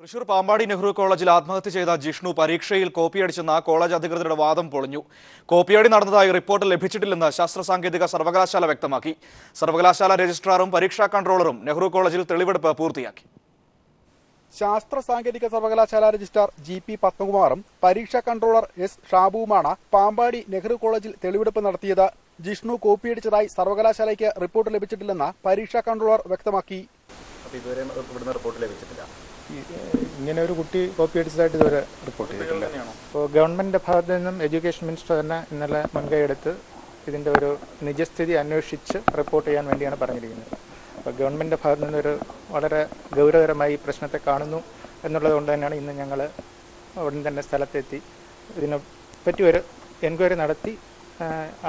തൃശൂർ പാമ്പാടി നെഹ്റു കോളേജിൽ ആത്മഹത്യ ചെയ്ത ജിഷ്ണു പരീക്ഷയിൽ കോപ്പിയടിച്ചെന്ന കോളേജ് അധികൃതരുടെ വാദം പൊളിഞ്ഞു. കോപ്പിയടി നടന്നതായി റിപ്പോർട്ട് ലഭിച്ചിട്ടില്ലെന്ന് ശാസ്ത്ര സാങ്കേതിക സർവകലാശാല വ്യക്തമാക്കി. സർവകലാശാല രജിസ്ട്രാറും പരീക്ഷാ കൺട്രോളറും നെഹ്റു കോളേജിൽ തെളിവെടുപ്പ് പൂർത്തിയാക്കി. ശാസ്ത്ര സാങ്കേതിക സർവകലാശാല രജിസ്ട്രാർ ജി പി പത്മകുമാറും പരീക്ഷാ കൺട്രോളർ എസ് ഷാബുവുമാണ് പാമ്പാടി നെഹ്റു കോളേജിൽ തെളിവെടുപ്പ് നടത്തിയത്. ജിഷ്ണു കോപ്പിയടിച്ചതായി സർവകലാശാലയ്ക്ക് റിപ്പോർട്ട് ലഭിച്ചിട്ടില്ലെന്ന് പരീക്ഷാ കൺട്രോളർ വ്യക്തമാക്കി. ഇതുവരെ ഇവിടുന്ന് റിപ്പോർട്ട് ലഭിച്ചിട്ടില്ല. ഇങ്ങനെ ഒരു കുട്ടി കോപ്പി അടിച്ചതായിട്ട് ഇതുവരെ റിപ്പോർട്ട് ചെയ്തിട്ടില്ല. അപ്പോൾ ഗവൺമെന്റിന്റെ ഭാഗത്തു നിന്നും എഡ്യൂക്കേഷൻ മിനിസ്റ്റർ തന്നെ ഇന്നലെ മുൻകൈ എടുത്ത് ഇതിന്റെ ഒരു നിജസ്ഥിതി അന്വേഷിച്ച് റിപ്പോർട്ട് ചെയ്യാൻ വേണ്ടിയാണ് പറഞ്ഞിരിക്കുന്നത്. അപ്പോൾ ഗവൺമെന്റിന്റെ ഭാഗത്ത് നിന്നൊരു വളരെ ഗൗരവകരമായി ഈ പ്രശ്നത്തെ കാണുന്നു എന്നുള്ളത് കൊണ്ട് തന്നെയാണ് ഇന്ന് ഞങ്ങൾ ഉടൻ തന്നെ സ്ഥലത്തെത്തി. ഇതിനെ പറ്റി ഒരു എൻക്വയറി നടത്തി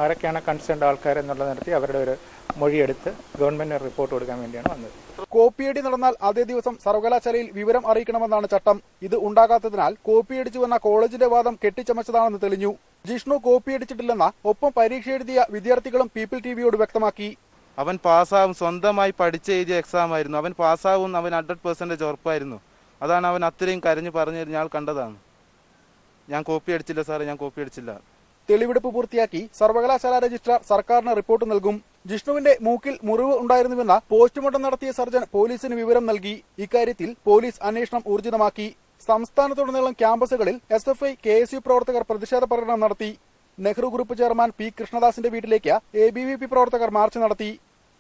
ആരൊക്കെയാണ് കൺസേൺഡ് ആൾക്കാർ എന്നുള്ള നടത്തി അവരുടെ ഒരു മൊഴിയെടുത്ത് ഗവൺമെന്റിന് റിപ്പോർട്ട് കൊടുക്കാൻ വേണ്ടിയാണ് വന്നത്. കോപ്പിയടി നടന്നാൽ അതേ ദിവസം സർവകലാശാലയിൽ വിവരം അറിയിക്കണമെന്നാണ് ചട്ടം. ഇത് ഉണ്ടാകാത്തതിനാൽ കോപ്പിയടിച്ചുവെന്ന കോളേജിന്റെ വാദം കെട്ടിച്ചമച്ചതാണെന്ന് തെളിഞ്ഞു. ജിഷ്ണു കോപ്പിയടിച്ചിട്ടില്ലെന്ന ഒപ്പം പരീക്ഷ എഴുതിയ വിദ്യാർത്ഥികളും പീപ്പിൾ ടിവിയോട് വ്യക്തമാക്കി. അവൻ പാസ്സാവും. സ്വന്തമായി പഠിച്ച് എഴുതിയ എക്സാം ആയിരുന്നു. അവൻ പാസ്സാവും അവൻ ഹൺഡ്രഡ് പെർസെന്റേജ് ഉറപ്പായിരുന്നു. അതാണ് അവൻ അത്രയും കരഞ്ഞു പറഞ്ഞു ഞാൻ കണ്ടതാണ്. ഞാൻ കോപ്പി അടിച്ചില്ല സാറേ ഞാൻ കോപ്പി അടിച്ചില്ല തെളിവെടുപ്പ് പൂർത്തിയാക്കി സർവകലാശാല രജിസ്ട്രാർ സർക്കാരിന് റിപ്പോർട്ട് നൽകും. ജിഷ്ണുവിന്റെ മൂക്കിൽ മുറിവ് ഉണ്ടായിരുന്നുവെന്ന പോസ്റ്റ്മോർട്ടം നടത്തിയ സർജൻ പോലീസിന് വിവരം നൽകി. ഇക്കാര്യത്തിൽ പോലീസ് അന്വേഷണം ഊർജിതമാക്കി. സംസ്ഥാനത്തുടനീളം ക്യാമ്പസുകളിൽ S F I K S U പ്രവർത്തകർ പ്രതിഷേധ പ്രകടനം നടത്തി. നെഹ്റു ഗ്രൂപ്പ് ചെയർമാൻ പി കൃഷ്ണദാസിന്റെ വീട്ടിലേക്ക് എ ബി വി പി പ്രവർത്തകർ മാർച്ച് നടത്തി.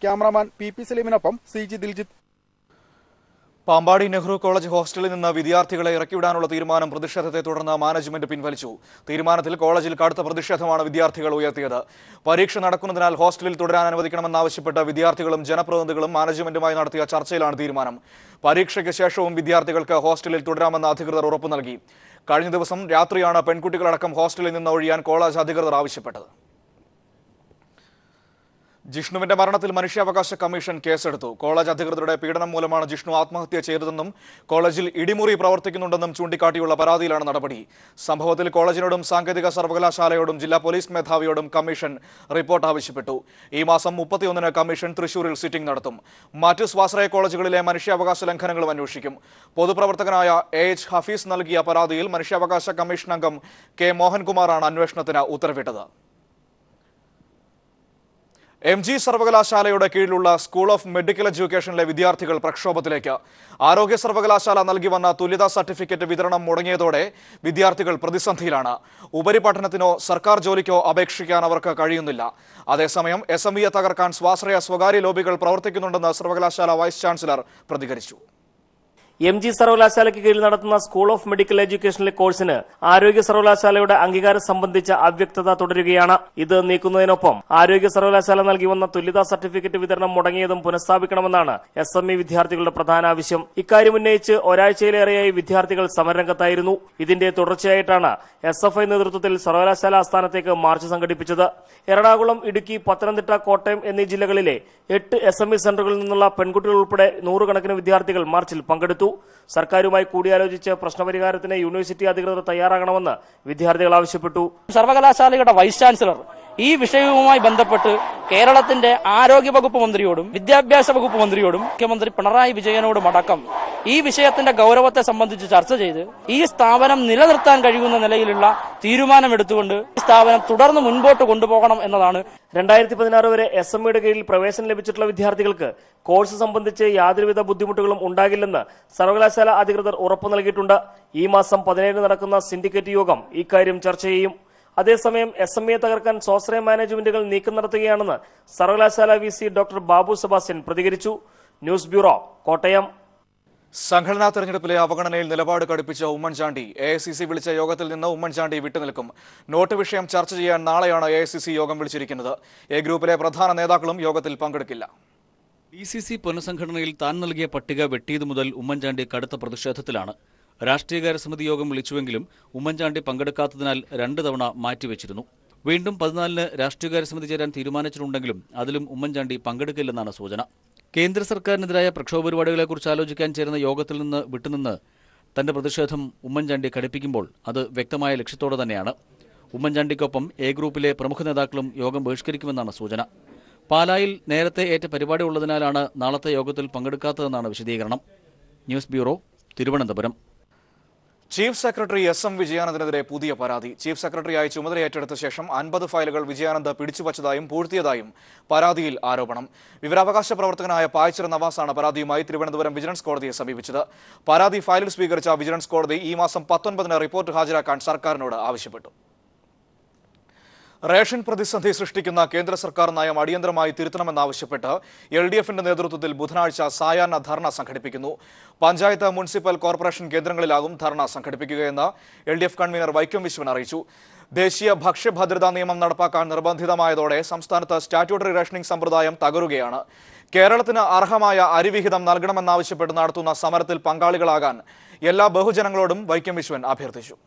Cameraman P P സലീമിനൊപ്പം C G Diljith. Pampady Nehru college ഹോസ്റ്റലിൽ നിന്ന് വിദ്യാർത്ഥികളെ ഇറക്കിവിടാനുള്ള തീരുമാനം പ്രതിഷേധത്തെ തുടർന്ന് മാനേജ്മെന്റ് പിൻവലിച്ചു. തീരുമാനത്തിൽ കോളേജിൽ കടുത്ത പ്രതിഷേധമാണ് വിദ്യാർത്ഥികൾ ഉയർത്തിയത്. പരീക്ഷ നടക്കുന്നതിനാൽ ഹോസ്റ്റലിൽ തുടരാൻ അനുവദിക്കണമെന്നാവശ്യപ്പെട്ട് വിദ്യാർത്ഥികളും ജനപ്രതിനിധികളും മാനേജ്മെന്റുമായി നടത്തിയ ചർച്ചയിലാണ് തീരുമാനം. പരീക്ഷയ്ക്ക് ശേഷവും വിദ്യാർത്ഥികൾക്ക് ഹോസ്റ്റലിൽ തുടരാമെന്ന് അധികൃതർ ഉറപ്പു നൽകി കഴിഞ്ഞ ദിവസം രാത്രിയാണ് പെൺകുട്ടികളടക്കം ഹോസ്റ്റലിൽ നിന്ന് ഒഴിയാൻ കോളേജ് അധികൃതർ ആവശ്യപ്പെട്ടത്. ജിഷ്ണുവിന്റെ മരണത്തിൽ മനുഷ്യാവകാശ കമ്മീഷൻ കേസെടുത്തു. കോളേജ് അധികൃതരുടെ പീഡനം മൂലമാണ് ജിഷ്ണു ആത്മഹത്യ ചെയ്തതെന്നും കോളേജിൽ ഇടിമുറി പ്രവർത്തിക്കുന്നുണ്ടെന്നും ചൂണ്ടിക്കാട്ടിയുള്ള പരാതിയിലാണ് നടപടി. സംഭവത്തിൽ കോളേജിനോടും സാങ്കേതിക സർവകലാശാലയോടും ജില്ലാ പോലീസ് മേധാവിയോടും കമ്മീഷൻ റിപ്പോർട്ട് ആവശ്യപ്പെട്ടു. ഈ മാസം മുപ്പത്തിയൊന്നിന് കമ്മീഷൻ തൃശൂരിൽ സിറ്റിംഗ് നടത്തും. മറ്റ് സ്വാശ്രയ കോളേജുകളിലെ മനുഷ്യാവകാശ ലംഘനങ്ങളും അന്വേഷിക്കും. പൊതുപ്രവർത്തകനായ എ എച്ച് ഹഫീസ് നൽകിയ പരാതിയിൽ മനുഷ്യാവകാശ കമ്മീഷൻ അംഗം കെ മോഹൻകുമാറാണ് അന്വേഷണത്തിന് ഉത്തരവിട്ടത്. എം ജി സർവകലാശാലയുടെ കീഴിലുള്ള സ്കൂൾ ഓഫ് മെഡിക്കൽ എഡ്യൂക്കേഷനിലെ വിദ്യാർത്ഥികൾ പ്രക്ഷോഭത്തിലേക്ക്. ആരോഗ്യ സർവകലാശാല നൽകി വന്ന തുല്യതാ സർട്ടിഫിക്കറ്റ് വിതരണം മുടങ്ങിയതോടെ വിദ്യാർത്ഥികൾ പ്രതിസന്ധിയിലാണ്. ഉപരിപഠനത്തിനോ സർക്കാർ ജോലിക്കോ അപേക്ഷിക്കാൻ അവർക്ക് കഴിയുന്നില്ല. അതേസമയം എസ് തകർക്കാൻ സ്വാശ്രയ സ്വകാര്യ ലോബികൾ പ്രവർത്തിക്കുന്നുണ്ടെന്ന് സർവകലാശാല വൈസ് ചാൻസലർ പ്രതികരിച്ചു. എം ജി സർവകലാശാലയ്ക്ക് കീഴിൽ നടത്തുന്ന സ്കൂൾ ഓഫ് മെഡിക്കൽ എഡ്യൂക്കേഷനിലെ കോഴ്സിന് ആരോഗ്യ സർവകലാശാലയുടെ അംഗീകാരം സംബന്ധിച്ച അവ്യക്തത തുടരുകയാണ്. ഇത് നീക്കുന്നതിനൊപ്പം ആരോഗ്യ സർവകലാശാല നൽകി വന്ന തുല്യതാ സർട്ടിഫിക്കറ്റ് വിതരണം മുടങ്ങിയതും പുനഃസ്ഥാപിക്കണമെന്നാണ് എസ് എം ഇ വിദ്യാർത്ഥികളുടെ പ്രധാന ആവശ്യം. ഇക്കാര്യം ഉന്നയിച്ച് ഒരാഴ്ചയിലേറെയായി വിദ്യാർത്ഥികൾ സമരരംഗത്തായിരുന്നു. ഇതിന്റെ തുടർച്ചയായിട്ടാണ് എസ് എഫ് ഐ നേതൃത്വത്തിൽ സർവകലാശാല ആസ്ഥാനത്തേക്ക് മാർച്ച് സംഘടിപ്പിച്ചത്. എറണാകുളം ഇടുക്കി പത്തനംതിട്ട കോട്ടയം എന്നീ ജില്ലകളിലെ എട്ട് എസ് എം ഇ സെന്ററുകളിൽ നിന്നുള്ള പെൺകുട്ടികൾ ഉൾപ്പെടെ നൂറുകണക്കിന് വിദ്യാർത്ഥികൾ മാർച്ചിൽ പങ്കെടുത്തു. സർക്കാരുമായി കൂടിയാലോചിച്ച് പ്രശ്നപരിഹാരത്തിന് യൂണിവേഴ്സിറ്റി അധികൃതർ തയ്യാറാകണമെന്ന് വിദ്യാർത്ഥികൾ ആവശ്യപ്പെട്ടു. സർവകലാശാലയുടെ വൈസ് ചാൻസലർ ഈ വിഷയവുമായി ബന്ധപ്പെട്ട് കേരളത്തിന്റെ ആരോഗ്യ വകുപ്പ് മന്ത്രിയോടും വിദ്യാഭ്യാസ വകുപ്പ് മന്ത്രിയോടും മുഖ്യമന്ത്രി പിണറായി വിജയനോടും അടക്കം ഈ വിഷയത്തിന്റെ ഗൗരവത്തെ സംബന്ധിച്ച് ചർച്ച ചെയ്ത് ഈ സ്ഥാപനം നിലനിർത്താൻ കഴിയുന്ന നിലയിലുള്ള തീരുമാനമെടുത്തുകൊണ്ട് ഈ സ്ഥാപനം തുടർന്ന് മുൻപോട്ട് കൊണ്ടുപോകണം എന്നതാണ് രണ്ടായിരത്തി പതിനാറ് വരെ എസ് എം ഇയുടെ കീഴിൽ പ്രവേശനം ലഭിച്ചിട്ടുള്ള വിദ്യാർത്ഥികൾക്ക് കോഴ്സ് സംബന്ധിച്ച് യാതൊരുവിധ ബുദ്ധിമുട്ടുകളും ഉണ്ടാകില്ലെന്ന് സർവകലാശാല അധികൃതർ ഉറപ്പു നൽകിയിട്ടുണ്ട്. ഈ മാസം പതിനേഴിന് നടക്കുന്ന സിൻഡിക്കേറ്റ് യോഗം ഇക്കാര്യം ചർച്ച ചെയ്യും. അതേസമയം എസ് എം എ തകർക്കാൻ സ്വാശ്രയ മാനേജ്മെന്റുകൾ നീക്കം നടത്തുകയാണെന്ന് സർവകലാശാല V C doctor Babu Sebastian പ്രതികരിച്ചു. News bureau Kottayam. സംഘടനാ തെരഞ്ഞെടുപ്പിലെ അവഗണനയിൽ നിലപാട് കടുപ്പിച്ച Oommen Chandy A I C C വിളിച്ച യോഗത്തിൽ നിന്ന് ഉമ്മൻചാണ്ടി വിട്ടുനിൽക്കും. നോട്ട് വിഷയം ചർച്ച ചെയ്യാൻ നാളെയാണ് എ ഐ സി സി യോഗം വിളിച്ചിരിക്കുന്നത്. എ ഗ്രൂപ്പിലെ പ്രധാന നേതാക്കളും യോഗത്തിൽ പങ്കെടുക്കില്ല. ഡി സി സി പുനഃസംഘടനയിൽ താൻ നൽകിയ പട്ടിക വെട്ടിയതു മുതൽ ഉമ്മൻചാണ്ടി കടുത്ത പ്രതിഷേധത്തിലാണ്. രാഷ്ട്രീയകാര്യ സമിതി യോഗം വിളിച്ചുവെങ്കിലും ഉമ്മൻചാണ്ടി പങ്കെടുക്കാത്തതിനാൽ രണ്ട് തവണ മാറ്റിവെച്ചിരുന്നു. വീണ്ടും പതിനാലിന് രാഷ്ട്രീയകാര്യ സമിതി ചേരാൻ തീരുമാനിച്ചിട്ടുണ്ടെങ്കിലും അതിലും ഉമ്മൻചാണ്ടി പങ്കെടുക്കില്ലെന്നാണ് സൂചന. കേന്ദ്ര സർക്കാരിനെതിരായ പ്രക്ഷോഭ പരിപാടികളെക്കുറിച്ച് ആലോചിക്കാൻ ചേരുന്ന യോഗത്തിൽ നിന്ന് വിട്ടുനിന്ന് തന്റെ പ്രതിഷേധം ഉമ്മൻചാണ്ടി ഘടിപ്പിക്കുമ്പോൾ അത് വ്യക്തമായ ലക്ഷ്യത്തോടെ തന്നെയാണ്. ഉമ്മൻചാണ്ടിക്കൊപ്പം എ ഗ്രൂപ്പിലെ പ്രമുഖ നേതാക്കളും യോഗം ബഹിഷ്കരിക്കുമെന്നാണ് സൂചന. പാലായിൽ നേരത്തെ ഏറ്റ പരിപാടി ഉള്ളതിനാലാണ് നാളത്തെ യോഗത്തിൽ പങ്കെടുക്കാത്തതെന്നാണ് വിശദീകരണം. News bureau Thiruvananthapuram. Chief secretary S M വിജയാനന്ദനെതിരെ പുതിയ പരാതി. ചീഫ് സെക്രട്ടറിയായി ചുമതല ഏറ്റെടുത്ത ശേഷം അൻപത് ഫയലുകൾ വിജയാനന്ദ് പിടിച്ചുവച്ചതായും പൂഴ്ത്തിയതായും പരാതിയിൽ ആരോപണം. വിവരാവകാശ പ്രവർത്തകനായ പായ്ച്ചർ നവാസാണ് പരാതിയുമായി തിരുവനന്തപുരം വിജിലൻസ് കോടതിയെ സമീപിച്ചത്. പരാതി ഫയലിൽ സ്വീകരിച്ച വിജിലൻസ് കോടതി ഈ മാസം പത്തൊൻപതിന് റിപ്പോർട്ട് ഹാജരാക്കാൻ സർക്കാരിനോട് ആവശ്യപ്പെട്ടു. റേഷൻ പ്രതിസന്ധി സൃഷ്ടിക്കുന്ന കേന്ദ്ര സർക്കാർ നയം അടിയന്തരമായി തിരുത്തണമെന്നാവശ്യപ്പെട്ട് എൽ ഡി എഫിന്റെ നേതൃത്വത്തിൽ ബുധനാഴ്ച സായാഹ്ന ധർണ സംഘടിപ്പിക്കുന്നു. പഞ്ചായത്ത് മുനിസിപ്പൽ കോർപ്പറേഷൻ കേന്ദ്രങ്ങളിലാകും ധർണ സംഘടിപ്പിക്കുകയെന്ന് L D F convener Vaikom Viswan അറിയിച്ചു. ദേശീയ ഭക്ഷ്യഭദ്രതാ നിയമം നടപ്പാക്കാൻ നിർബന്ധിതമായതോടെ സംസ്ഥാനത്ത് സ്റ്റാറ്റ്യൂട്ടറി റേഷനിംഗ് സമ്പ്രദായം തകരുകയാണ്. കേരളത്തിന് അർഹമായ അരിവിഹിതം നൽകണമെന്നാവശ്യപ്പെട്ട് നടത്തുന്ന സമരത്തിൽ പങ്കാളികളാകാൻ എല്ലാ ബഹുജനങ്ങളോടും വൈക്കം വിശ്വൻ അഭ്യർത്ഥിച്ചു.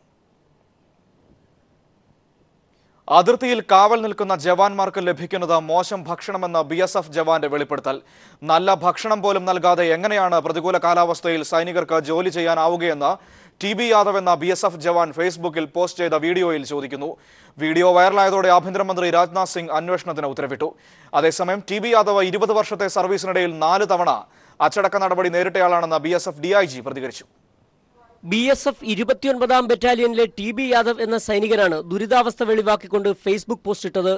അതിർത്തിയിൽ കാവൽ നിൽക്കുന്ന ജവാന്മാർക്ക് ലഭിക്കുന്നത് മോശം ഭക്ഷണമെന്ന് ബി എസ് എഫ് ജവാന്റെ വെളിപ്പെടുത്തൽ. നല്ല ഭക്ഷണം പോലും നൽകാതെ എങ്ങനെയാണ് പ്രതികൂല കാലാവസ്ഥയിൽ സൈനികർക്ക് ജോലി ചെയ്യാനാവുകയെന്ന് ടി ബി യാദവ് എന്ന ബി എസ് എഫ് ജവാൻ ഫേസ്ബുക്കിൽ പോസ്റ്റ് ചെയ്ത വീഡിയോയിൽ ചോദിക്കുന്നു. വീഡിയോ വൈറലായതോടെ ആഭ്യന്തരമന്ത്രി രാജ്നാഥ് സിംഗ് അന്വേഷണത്തിന് ഉത്തരവിട്ടു. അതേസമയം ടി ബി യാദവ് ഇരുപത് വർഷത്തെ സർവീസിനിടയിൽ നാല് തവണ അച്ചടക്ക നടപടി നേരിട്ടയാളാണെന്ന് B S F D I G പ്രതികരിച്ചു. ബി എസ് എഫ് ഇരുപത്തിയൊൻപതാം ബറ്റാലിയനിലെ ടി ബി യാദവ് എന്ന സൈനികനാണ് ദുരിതാവസ്ഥ വെളിവാക്കിക്കൊണ്ട് ഫേസ്ബുക്ക് പോസ്റ്റ് ഇട്ടത്.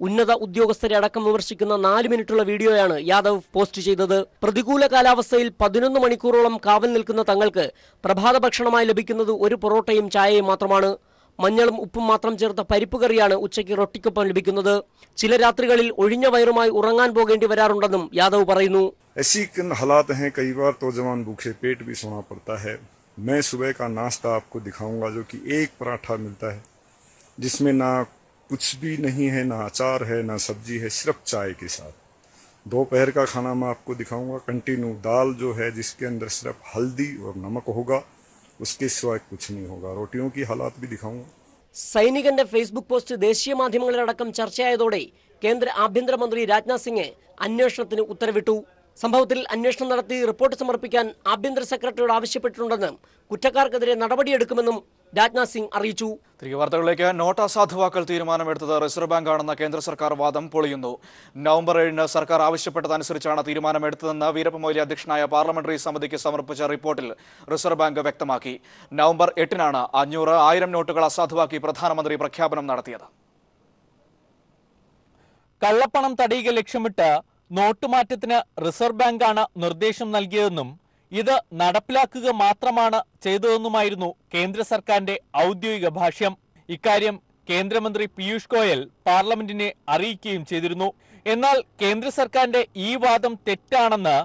ഉന്നത ഉദ്യോഗസ്ഥരെ അടക്കം വിമർശിക്കുന്ന നാല് മിനിറ്റുള്ള വീഡിയോയാണ് യാദവ് പോസ്റ്റ് ചെയ്തത്. പ്രതികൂല കാലാവസ്ഥയിൽ പതിനൊന്ന് മണിക്കൂറോളം കാവൽ നിൽക്കുന്ന തങ്ങൾക്ക് പ്രഭാത ഭക്ഷണമായി ലഭിക്കുന്നത് ഒരു പൊറോട്ടയും ചായയും മാത്രമാണ്. മഞ്ഞളും ഉപ്പും മാത്രം ചേർത്ത പരിപ്പ് കറിയാണ് ഉച്ചയ്ക്ക് റൊട്ടിക്കൊപ്പം ലഭിക്കുന്നത്. ചില രാത്രികളിൽ ഒഴിഞ്ഞ വയറുമായി ഉറങ്ങാൻ പോകേണ്ടി വരാറുണ്ടെന്നും യാദവ് പറയുന്നു. ऐसी किन हालात हैं कई बार तो जवान भूखे पेट भी सोना पड़ता है मैं सुबह का नाश्ता आपको दिखाऊंगा जो कि एक पराठा मिलता है जिसमें ना कुछ भी नहीं है ना अचार है ना सब्जी है सिर्फ चाय के साथ दोपहर का खाना मैं आपको दिखाऊंगा कंटिन्यू दाल जो है जिसके अंदर सिर्फ हल्दी और नमक होगा उसके सिवाय कुछ नहीं होगा रोटियों की हालात भी दिखाऊंगा സൈനികന്റെ ഫേസ്ബുക്ക് പോസ്റ്റ് ദേശീയ മാധ്യമങ്ങളിലടക്കം ചർച്ചയായതോടെ കേന്ദ്ര ആഭ്യന്തരമന്ത്രി രാജ്നാഥ് സിംഗ് അന്വേഷണത്തിന് ഉത്തരവിട്ടു സംഭവത്തിൽ അന്വേഷണം നടത്തി റിപ്പോർട്ട് സമർപ്പിക്കാൻ ആഭ്യന്തര സെക്രട്ടറിയോട് ആവശ്യപ്പെട്ടിട്ടുണ്ടെന്ന് കുറ്റക്കാർക്കെതിരെ നടപടിയെടുക്കുമെന്നും രാജ്നാഥ് സിംഗ് അറിയിച്ചു. തിരികെ വാർത്തകളിലേക്ക് നോട്ട് അസാധുവാക്കൽ തീരുമാനമെടുത്തത് റിസർവ് ബാങ്ക് ആണെന്ന കേന്ദ്ര സർക്കാർ വാദം പൊളിയുന്നു. നവംബർ ഏഴിന് സർക്കാർ ആവശ്യപ്പെട്ടതനുസരിച്ചാണ് തീരുമാനമെടുത്തതെന്ന് വീരപ്പമൊയ്ലി അധ്യക്ഷനായ പാർലമെന്ററി സമിതിക്ക് സമർപ്പിച്ച റിപ്പോർട്ടിൽ റിസർവ് ബാങ്ക് വ്യക്തമാക്കി. നവംബർ എട്ടിനാണ് അഞ്ഞൂറ് ആയിരം നോട്ടുകൾ അസാധുവാക്കി പ്രധാനമന്ത്രി പ്രഖ്യാപനം നടത്തിയത്. കള്ളപ്പണം തടയുക ലക്ഷ്യമിട്ട് നോട്ടുമാറ്റത്തിന് റിസർവ് ബാങ്കാണ് നിർദ്ദേശം നൽകിയതെന്നും ഇത് നടപ്പിലാക്കുക മാത്രമാണ് ചെയ്തതെന്നുമായിരുന്നു കേന്ദ്ര സർക്കാരിന്റെ ഔദ്യോഗിക ഭാഷ്യം. ഇക്കാര്യം കേന്ദ്രമന്ത്രി പീയൂഷ് ഗോയൽ പാർലമെന്റിനെ അറിയിക്കുകയും ചെയ്തിരുന്നു. എന്നാൽ കേന്ദ്ര സർക്കാരിന്റെ ഈ വാദം തെറ്റാണെന്ന്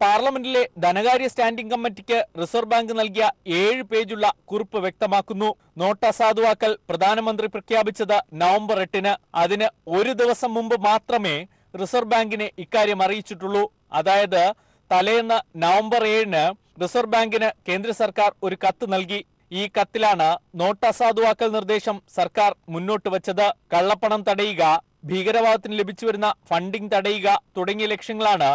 പാർലമെന്റിലെ ധനകാര്യ സ്റ്റാൻഡിംഗ് കമ്മിറ്റിക്ക് റിസർവ് ബാങ്ക് നൽകിയ ഏഴ് പേജുള്ള കുറിപ്പ് വ്യക്തമാക്കുന്നു. നോട്ട് അസാധുവാക്കൽ പ്രധാനമന്ത്രി പ്രഖ്യാപിച്ചത് നവംബർ എട്ടിന്. അതിന് ഒരു ദിവസം മുമ്പ് മാത്രമേ റിസർവ് ബാങ്കിനെ ഇക്കാര്യം അറിയിച്ചിട്ടുള്ളൂ. അതായത് തലേന്ന് നവംബർ ഏഴിന് റിസർവ് ബാങ്കിന് കേന്ദ്ര സർക്കാർ ഒരു കത്ത് നൽകി. ഈ കത്തിലാണ് നോട്ട് അസാധുവാക്കൽ നിർദ്ദേശം സർക്കാർ മുന്നോട്ട് വച്ചത്. കള്ളപ്പണം തടയുക ഭീകരവാദത്തിന് ലഭിച്ചു വരുന്ന ഫണ്ടിംഗ് തടയുക തുടങ്ങിയ ലക്ഷ്യങ്ങളാണ്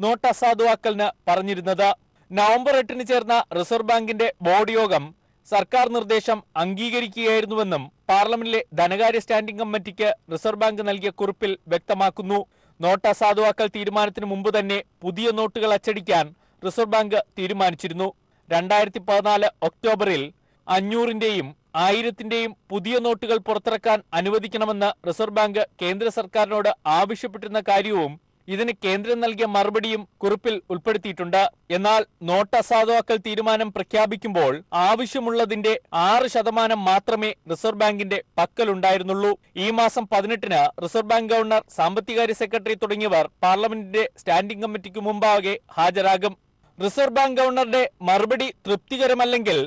നോട്ട് അസാധുവാക്കലിന് പറഞ്ഞിരുന്നത്. നവംബർ എട്ടിന് ചേർന്ന റിസർവ് ബാങ്കിന്റെ ബോർഡ് യോഗം സർക്കാർ നിർദ്ദേശം അംഗീകരിക്കുകയായിരുന്നുവെന്നും പാർലമെന്റിലെ ധനകാര്യ സ്റ്റാൻഡിംഗ് കമ്മിറ്റിക്ക് റിസർവ് ബാങ്ക് നൽകിയ കുറിപ്പിൽ വ്യക്തമാക്കുന്നു. നോട്ട് അസാധുവാക്കൽ തീരുമാനത്തിന് മുമ്പ് തന്നെ പുതിയ നോട്ടുകൾ അച്ചടിക്കാൻ റിസർവ് ബാങ്ക് തീരുമാനിച്ചിരുന്നു. രണ്ടായിരത്തി പതിനാല് ഒക്ടോബറിൽ അഞ്ഞൂറിന്റെയും ആയിരത്തിന്റെയും പുതിയ നോട്ടുകൾ പുറത്തിറക്കാൻ അനുവദിക്കണമെന്ന് റിസർവ് ബാങ്ക് കേന്ദ്ര സർക്കാരിനോട് ആവശ്യപ്പെട്ടിരുന്ന കാര്യവും ഇതിന് കേന്ദ്രം നൽകിയ മറുപടിയും കുറിപ്പിൽ ഉൾപ്പെടുത്തിയിട്ടുണ്ട്. എന്നാൽ നോട്ട് അസാധുവാക്കൽ തീരുമാനം പ്രഖ്യാപിക്കുമ്പോൾ ആവശ്യമുള്ളതിന്റെ ആറ് ശതമാനം മാത്രമേ റിസർവ് ബാങ്കിന്റെ പക്കലുണ്ടായിരുന്നുള്ളൂ. ഈ മാസം പതിനെട്ടിന് റിസർവ് ബാങ്ക് ഗവർണർ സാമ്പത്തികാര്യ സെക്രട്ടറി തുടങ്ങിയവർ പാർലമെന്റിന്റെ സ്റ്റാൻഡിംഗ് കമ്മിറ്റിക്ക് മുമ്പാകെ ഹാജരാകും. റിസർവ് ബാങ്ക് ഗവർണറുടെ മറുപടി തൃപ്തികരമല്ലെങ്കിൽ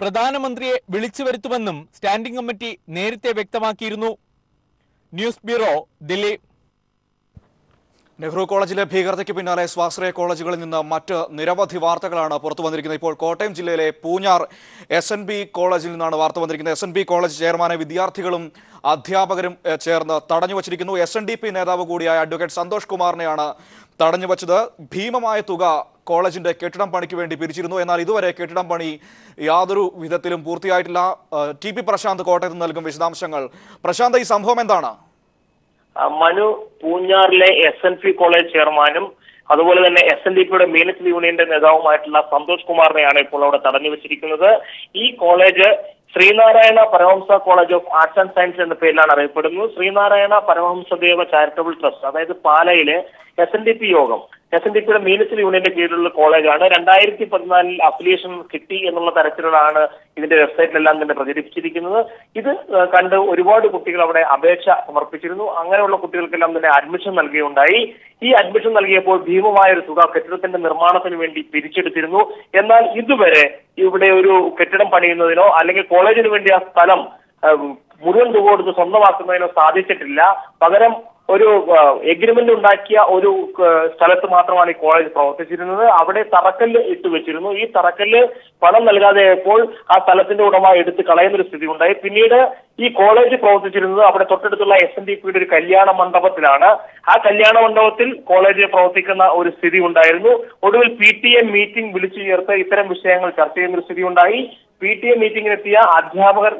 പ്രധാനമന്ത്രിയെ വിളിച്ചു വരുത്തുമെന്നും സ്റ്റാൻഡിംഗ് കമ്മിറ്റി നേരത്തെ വ്യക്തമാക്കിയിരുന്നു. News bureau Delhi. നെഹ്റു കോളേജിലെ ഭീകരതയ്ക്ക് പിന്നാലെ സ്വാശ്രയ കോളേജുകളിൽ നിന്ന് മറ്റ് നിരവധി വാർത്തകളാണ് പുറത്തു വന്നിരിക്കുന്നത്. ഇപ്പോൾ കോട്ടയം ജില്ലയിലെ പൂഞ്ഞാർ എസ് എൻ ബി കോളേജിൽ നിന്നാണ് വാർത്ത വന്നിരിക്കുന്നത്. എസ് എൻ ബി കോളേജ് ചെയർമാനെ വിദ്യാർത്ഥികളും അധ്യാപകരും ചേർന്ന് തടഞ്ഞു വച്ചിരിക്കുന്നു. എസ് എൻ ഡി പി നേതാവ് കൂടിയായ അഡ്വക്കേറ്റ് സന്തോഷ് കുമാറിനെയാണ് തടഞ്ഞു വച്ചത്. ഭീമമായ തുക കോളേജിന്റെ കെട്ടിടം പണിക്ക് വേണ്ടി പിരിച്ചിരുന്നു. എന്നാൽ ഇതുവരെ കെട്ടിടം പണി യാതൊരു വിധത്തിലും പൂർത്തിയായിട്ടില്ല. ടി പി പ്രശാന്ത് കോട്ടയത്ത് നൽകും വിശദാംശങ്ങൾ. പ്രശാന്ത് ഈ സംഭവം എന്താണ്? മനു പൂഞ്ഞാറിലെ എസ് എൻ പി കോളേജ് ചെയർമാനും അതുപോലെ തന്നെ എസ് എൻ ഡി പിയുടെ മീനത്ത് യൂണിയന്റെ നേതാവുമായിട്ടുള്ള സന്തോഷ് കുമാറിനെയാണ് ഇപ്പോൾ അവിടെ തടഞ്ഞു വെച്ചിരിക്കുന്നത്. ഈ college Sreenarayana Paramahamsa college of arts and science എന്ന പേരിലാണ് അറിയപ്പെടുന്നത്. ശ്രീനാരായണ പരമഹംസദേവ ചാരിറ്റബിൾ ട്രസ്റ്റ് അതായത് പാലയിലെ S N D P Yogam. S N D പിയുടെ മീനച്ചിൽ യൂണിയന്റെ കീഴിലുള്ള കോളേജാണ് രണ്ടായിരത്തി പതിനാലിൽ അഫിലിയേഷൻ കിട്ടി എന്നുള്ള തരത്തിലാണ് ഇതിന്റെ വെബ്സൈറ്റിലെല്ലാം തന്നെ പ്രചരിപ്പിച്ചിരിക്കുന്നത്. ഇത് കണ്ട് ഒരുപാട് കുട്ടികൾ അവിടെ അപേക്ഷ സമർപ്പിച്ചിരുന്നു. അങ്ങനെയുള്ള കുട്ടികൾക്കെല്ലാം തന്നെ അഡ്മിഷൻ നൽകുകയുണ്ടായി ഈ അഡ്മിഷൻ നൽകിയപ്പോൾ ഭീമമായ ഒരു തുക കെട്ടിടത്തിന്റെ നിർമ്മാണത്തിന് വേണ്ടി പിരിച്ചെടുത്തിരുന്നു. എന്നാൽ ഇതുവരെ ഇവിടെ ഒരു കെട്ടിടം പണിയുന്നതിനോ അല്ലെങ്കിൽ കോളേജിന് വേണ്ടി ആ സ്ഥലം മുഴുവൻ തുക കൊടുത്ത് സ്വന്തമാക്കുന്നതിനോ സാധിച്ചിട്ടില്ല. പകരം ഒരു എഗ്രിമെന്റ് ഉണ്ടാക്കിയ ഒരു സ്ഥലത്ത് മാത്രമാണ് ഈ കോളേജ് പ്രവർത്തിച്ചിരുന്നത്. അവിടെ തറക്കല്ല് ഇട്ട് വെച്ചിരുന്നു. ഈ തറക്കല്ല് പണം നൽകാതെയപ്പോൾ ആ സ്ഥലത്തിന്റെ ഉടമ എടുത്ത് കളയുന്ന ഒരു സ്ഥിതി ഉണ്ടായി പിന്നീട് ഈ കോളേജ് പ്രവർത്തിച്ചിരുന്നത് അവിടെ തൊട്ടടുത്തുള്ള എസ് എൻ ഡി പിയുടെ ഒരു കല്യാണ മണ്ഡപത്തിലാണ്. ആ കല്യാണ മണ്ഡപത്തിൽ കോളേജ് പ്രവർത്തിക്കുന്ന ഒരു സ്ഥിതി ഉണ്ടായിരുന്നു ഒടുവിൽ പി ടി എ മീറ്റിംഗ് വിളിച്ചു ചേർത്ത് ഇത്തരം വിഷയങ്ങൾ ചർച്ച ചെയ്യുന്ന ഒരു സ്ഥിതി ഉണ്ടായി പി ടി എ മീറ്റിംഗിനെത്തിയ അധ്യാപകർ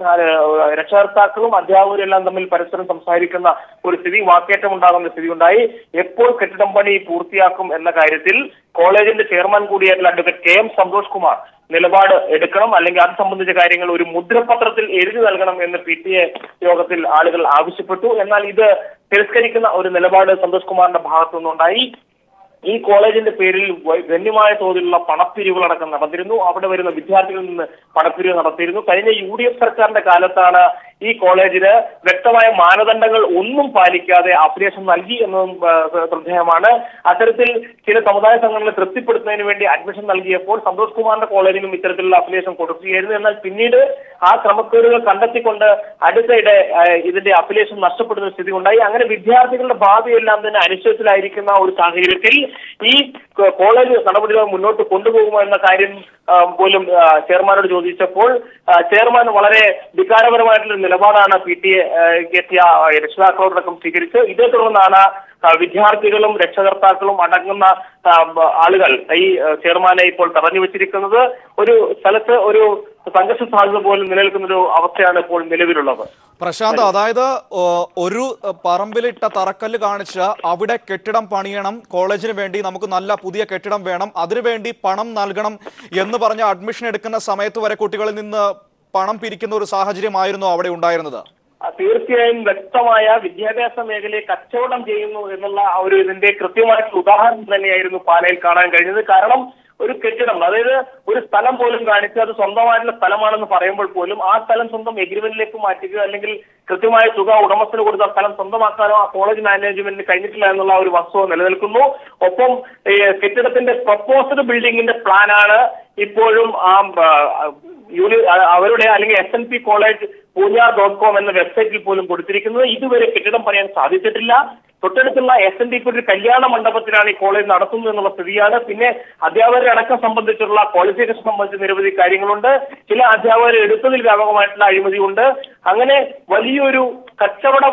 രക്ഷകർത്താക്കളും അധ്യാപകരും എല്ലാം തമ്മിൽ പരസ്പരം സംസാരിക്കുന്ന ഒരു സ്ഥിതി വാക്കേറ്റം ഉണ്ടാകുന്ന സ്ഥിതി ഉണ്ടായി എപ്പോൾ കെട്ടിടം പണി പൂർത്തിയാക്കും എന്ന കാര്യത്തിൽ കോളേജിന്റെ chairman കൂടിയായിട്ടുള്ള advocate K M Santhosh Kumar നിലപാട് എടുക്കണം അല്ലെങ്കിൽ അത് സംബന്ധിച്ച കാര്യങ്ങൾ ഒരു മുദ്രപത്രത്തിൽ എഴുതി നൽകണം എന്ന് പി ടി എ യോഗത്തിൽ ആളുകൾ ആവശ്യപ്പെട്ടു. എന്നാൽ ഇത് തിരസ്കരിക്കുന്ന ഒരു നിലപാട് സന്തോഷ് കുമാറിന്റെ ഭാഗത്തുനിന്നുണ്ടായി. ഈ കോളേജിന്റെ പേരിൽ ഗണ്യമായ തോതിലുള്ള പണപ്പിരിവുകളടക്കം നടന്നിരുന്നു. അവിടെ വരുന്ന വിദ്യാർത്ഥികളിൽ നിന്ന് പണപ്പിരിവ് നടത്തിയിരുന്നു. കഴിഞ്ഞ യു ഡി എഫ് സർക്കാരിന്റെ കാലത്താണ് ഈ കോളേജിന് വ്യക്തമായ മാനദണ്ഡങ്ങൾ ഒന്നും പാലിക്കാതെ അഫിലിയേഷൻ നൽകി എന്നതും ശ്രദ്ധേയമാണ്. അത്തരത്തിൽ ചില സമുദായ സംഘടനകളെ തൃപ്തിപ്പെടുത്തുന്നതിന് വേണ്ടി അഡ്മിഷൻ നൽകിയപ്പോൾ സന്തോഷ് കുമാറിന്റെ കോളേജിനും ഇത്തരത്തിലുള്ള അഫിലിയേഷൻ കൊടുക്കുകയായിരുന്നു. എന്നാൽ പിന്നീട് ആ ക്രമക്കേടുകൾ കണ്ടെത്തിക്കൊണ്ട് അടുത്തയിടെ ഇതിന്റെ അഫിലിയേഷൻ നഷ്ടപ്പെടുന്ന സ്ഥിതി ഉണ്ടായി. അങ്ങനെ വിദ്യാർത്ഥികളുടെ ഭാവിയെല്ലാം തന്നെ അനിശ്ചയത്തിലായിരിക്കുന്ന ഒരു സാഹചര്യത്തിൽ ഈ കോളേജ് നടപടികൾ മുന്നോട്ട് കൊണ്ടുപോകുമോ എന്ന കാര്യം പോലും ചെയർമാനോട് ചോദിച്ചപ്പോൾ ചെയർമാൻ വളരെ വികാരപരമായിട്ടുള്ള നിലപാടാണ് പി ടി എത്തിയ രക്ഷിതാക്കളോടക്കം സ്വീകരിച്ച് ഇതേ തുടർന്നാണ് വിദ്യാർത്ഥികളും രക്ഷകർത്താക്കളും അടങ്ങുന്ന ആളുകൾ ഈ ചെയർമാനെ ഇപ്പോൾ തടഞ്ഞു വെച്ചിരിക്കുന്നത് ഒരു സ്ഥലത്ത് ഒരു സംഘർഷ സാധ്യത പോലും നിലനിൽക്കുന്ന ഒരു അവസ്ഥയാണ് ഇപ്പോൾ നിലവിലുള്ളത്. പ്രശാന്ത് അതായത് ഒരു പറമ്പിലിട്ട തറക്കല്ല് കാണിച്ച് അവിടെ കെട്ടിടം പണിയണം കോളേജിന് വേണ്ടി നമുക്ക് നല്ല പുതിയ കെട്ടിടം വേണം അതിനുവേണ്ടി പണം നൽകണം എന്ന് പറഞ്ഞ അഡ്മിഷൻ എടുക്കുന്ന സമയത്ത് വരെ കുട്ടികളിൽ നിന്ന് പണം പിരിക്കുന്ന ഒരു സാഹചര്യമായിരുന്നു അവിടെ ഉണ്ടായിരുന്നത്. തീർച്ചയായും വ്യക്തമായ വിദ്യാഭ്യാസ മേഖലയെ കച്ചവടം ചെയ്യുന്നു എന്നുള്ള ഒരു ഇതിന്റെ കൃത്യമായിട്ടുള്ള ഉദാഹരണം തന്നെയായിരുന്നു പാലയിൽ കാണാൻ കഴിഞ്ഞത്. കാരണം ഒരു കെട്ടിടം അതായത് ഒരു സ്ഥലം പോലും കാണിച്ച് അത് സ്വന്തമായിട്ടുള്ള സ്ഥലമാണെന്ന് പറയുമ്പോൾ പോലും ആ സ്ഥലം സ്വന്തം എഗ്രിമെന്റിലേക്ക് മാറ്റുക അല്ലെങ്കിൽ കൃത്യമായ തുക ഉടമസ്ഥന് കൊടുത്ത സ്ഥലം സ്വന്തമാക്കാനോ ആ കോളേജ് മാനേജ്മെന്റിന് കഴിഞ്ഞിട്ടില്ല എന്നുള്ള ഒരു വസ്തുത നിലനിൽക്കുന്നു. ഒപ്പം കെട്ടിടത്തിന്റെ പ്രപ്പോസ്ഡ് ബിൽഡിങ്ങിന്റെ പ്ലാനാണ് ഇപ്പോഴും ആ, യൂണി അവരുടെ അല്ലെങ്കിൽ S N P college Poonjar dot com എന്ന വെബ്സൈറ്റിൽ പോലും കൊടുത്തിരിക്കുന്നത് ഇതുവരെ കെട്ടിടം പറയാൻ സാധിച്ചിട്ടില്ല. തൊട്ടടുത്തുള്ള എസ് എൻ ഡിക്ക് ഒരു കല്യാണ മണ്ഡപത്തിലാണ് ഈ കോളേജ് നടത്തുന്നത് എന്നുള്ള സ്ഥിതിയാണ്. പിന്നെ അധ്യാപകരെ അടക്കം സംബന്ധിച്ചുള്ള ക്വാളിഫിക്കേഷൻ സംബന്ധിച്ച് നിരവധി കാര്യങ്ങളുണ്ട്. ചില അധ്യാപകരെ എടുത്തതിൽ വ്യാപകമായിട്ടുള്ള അഴിമതിയുണ്ട്. അങ്ങനെ വലിയൊരു കച്ചവട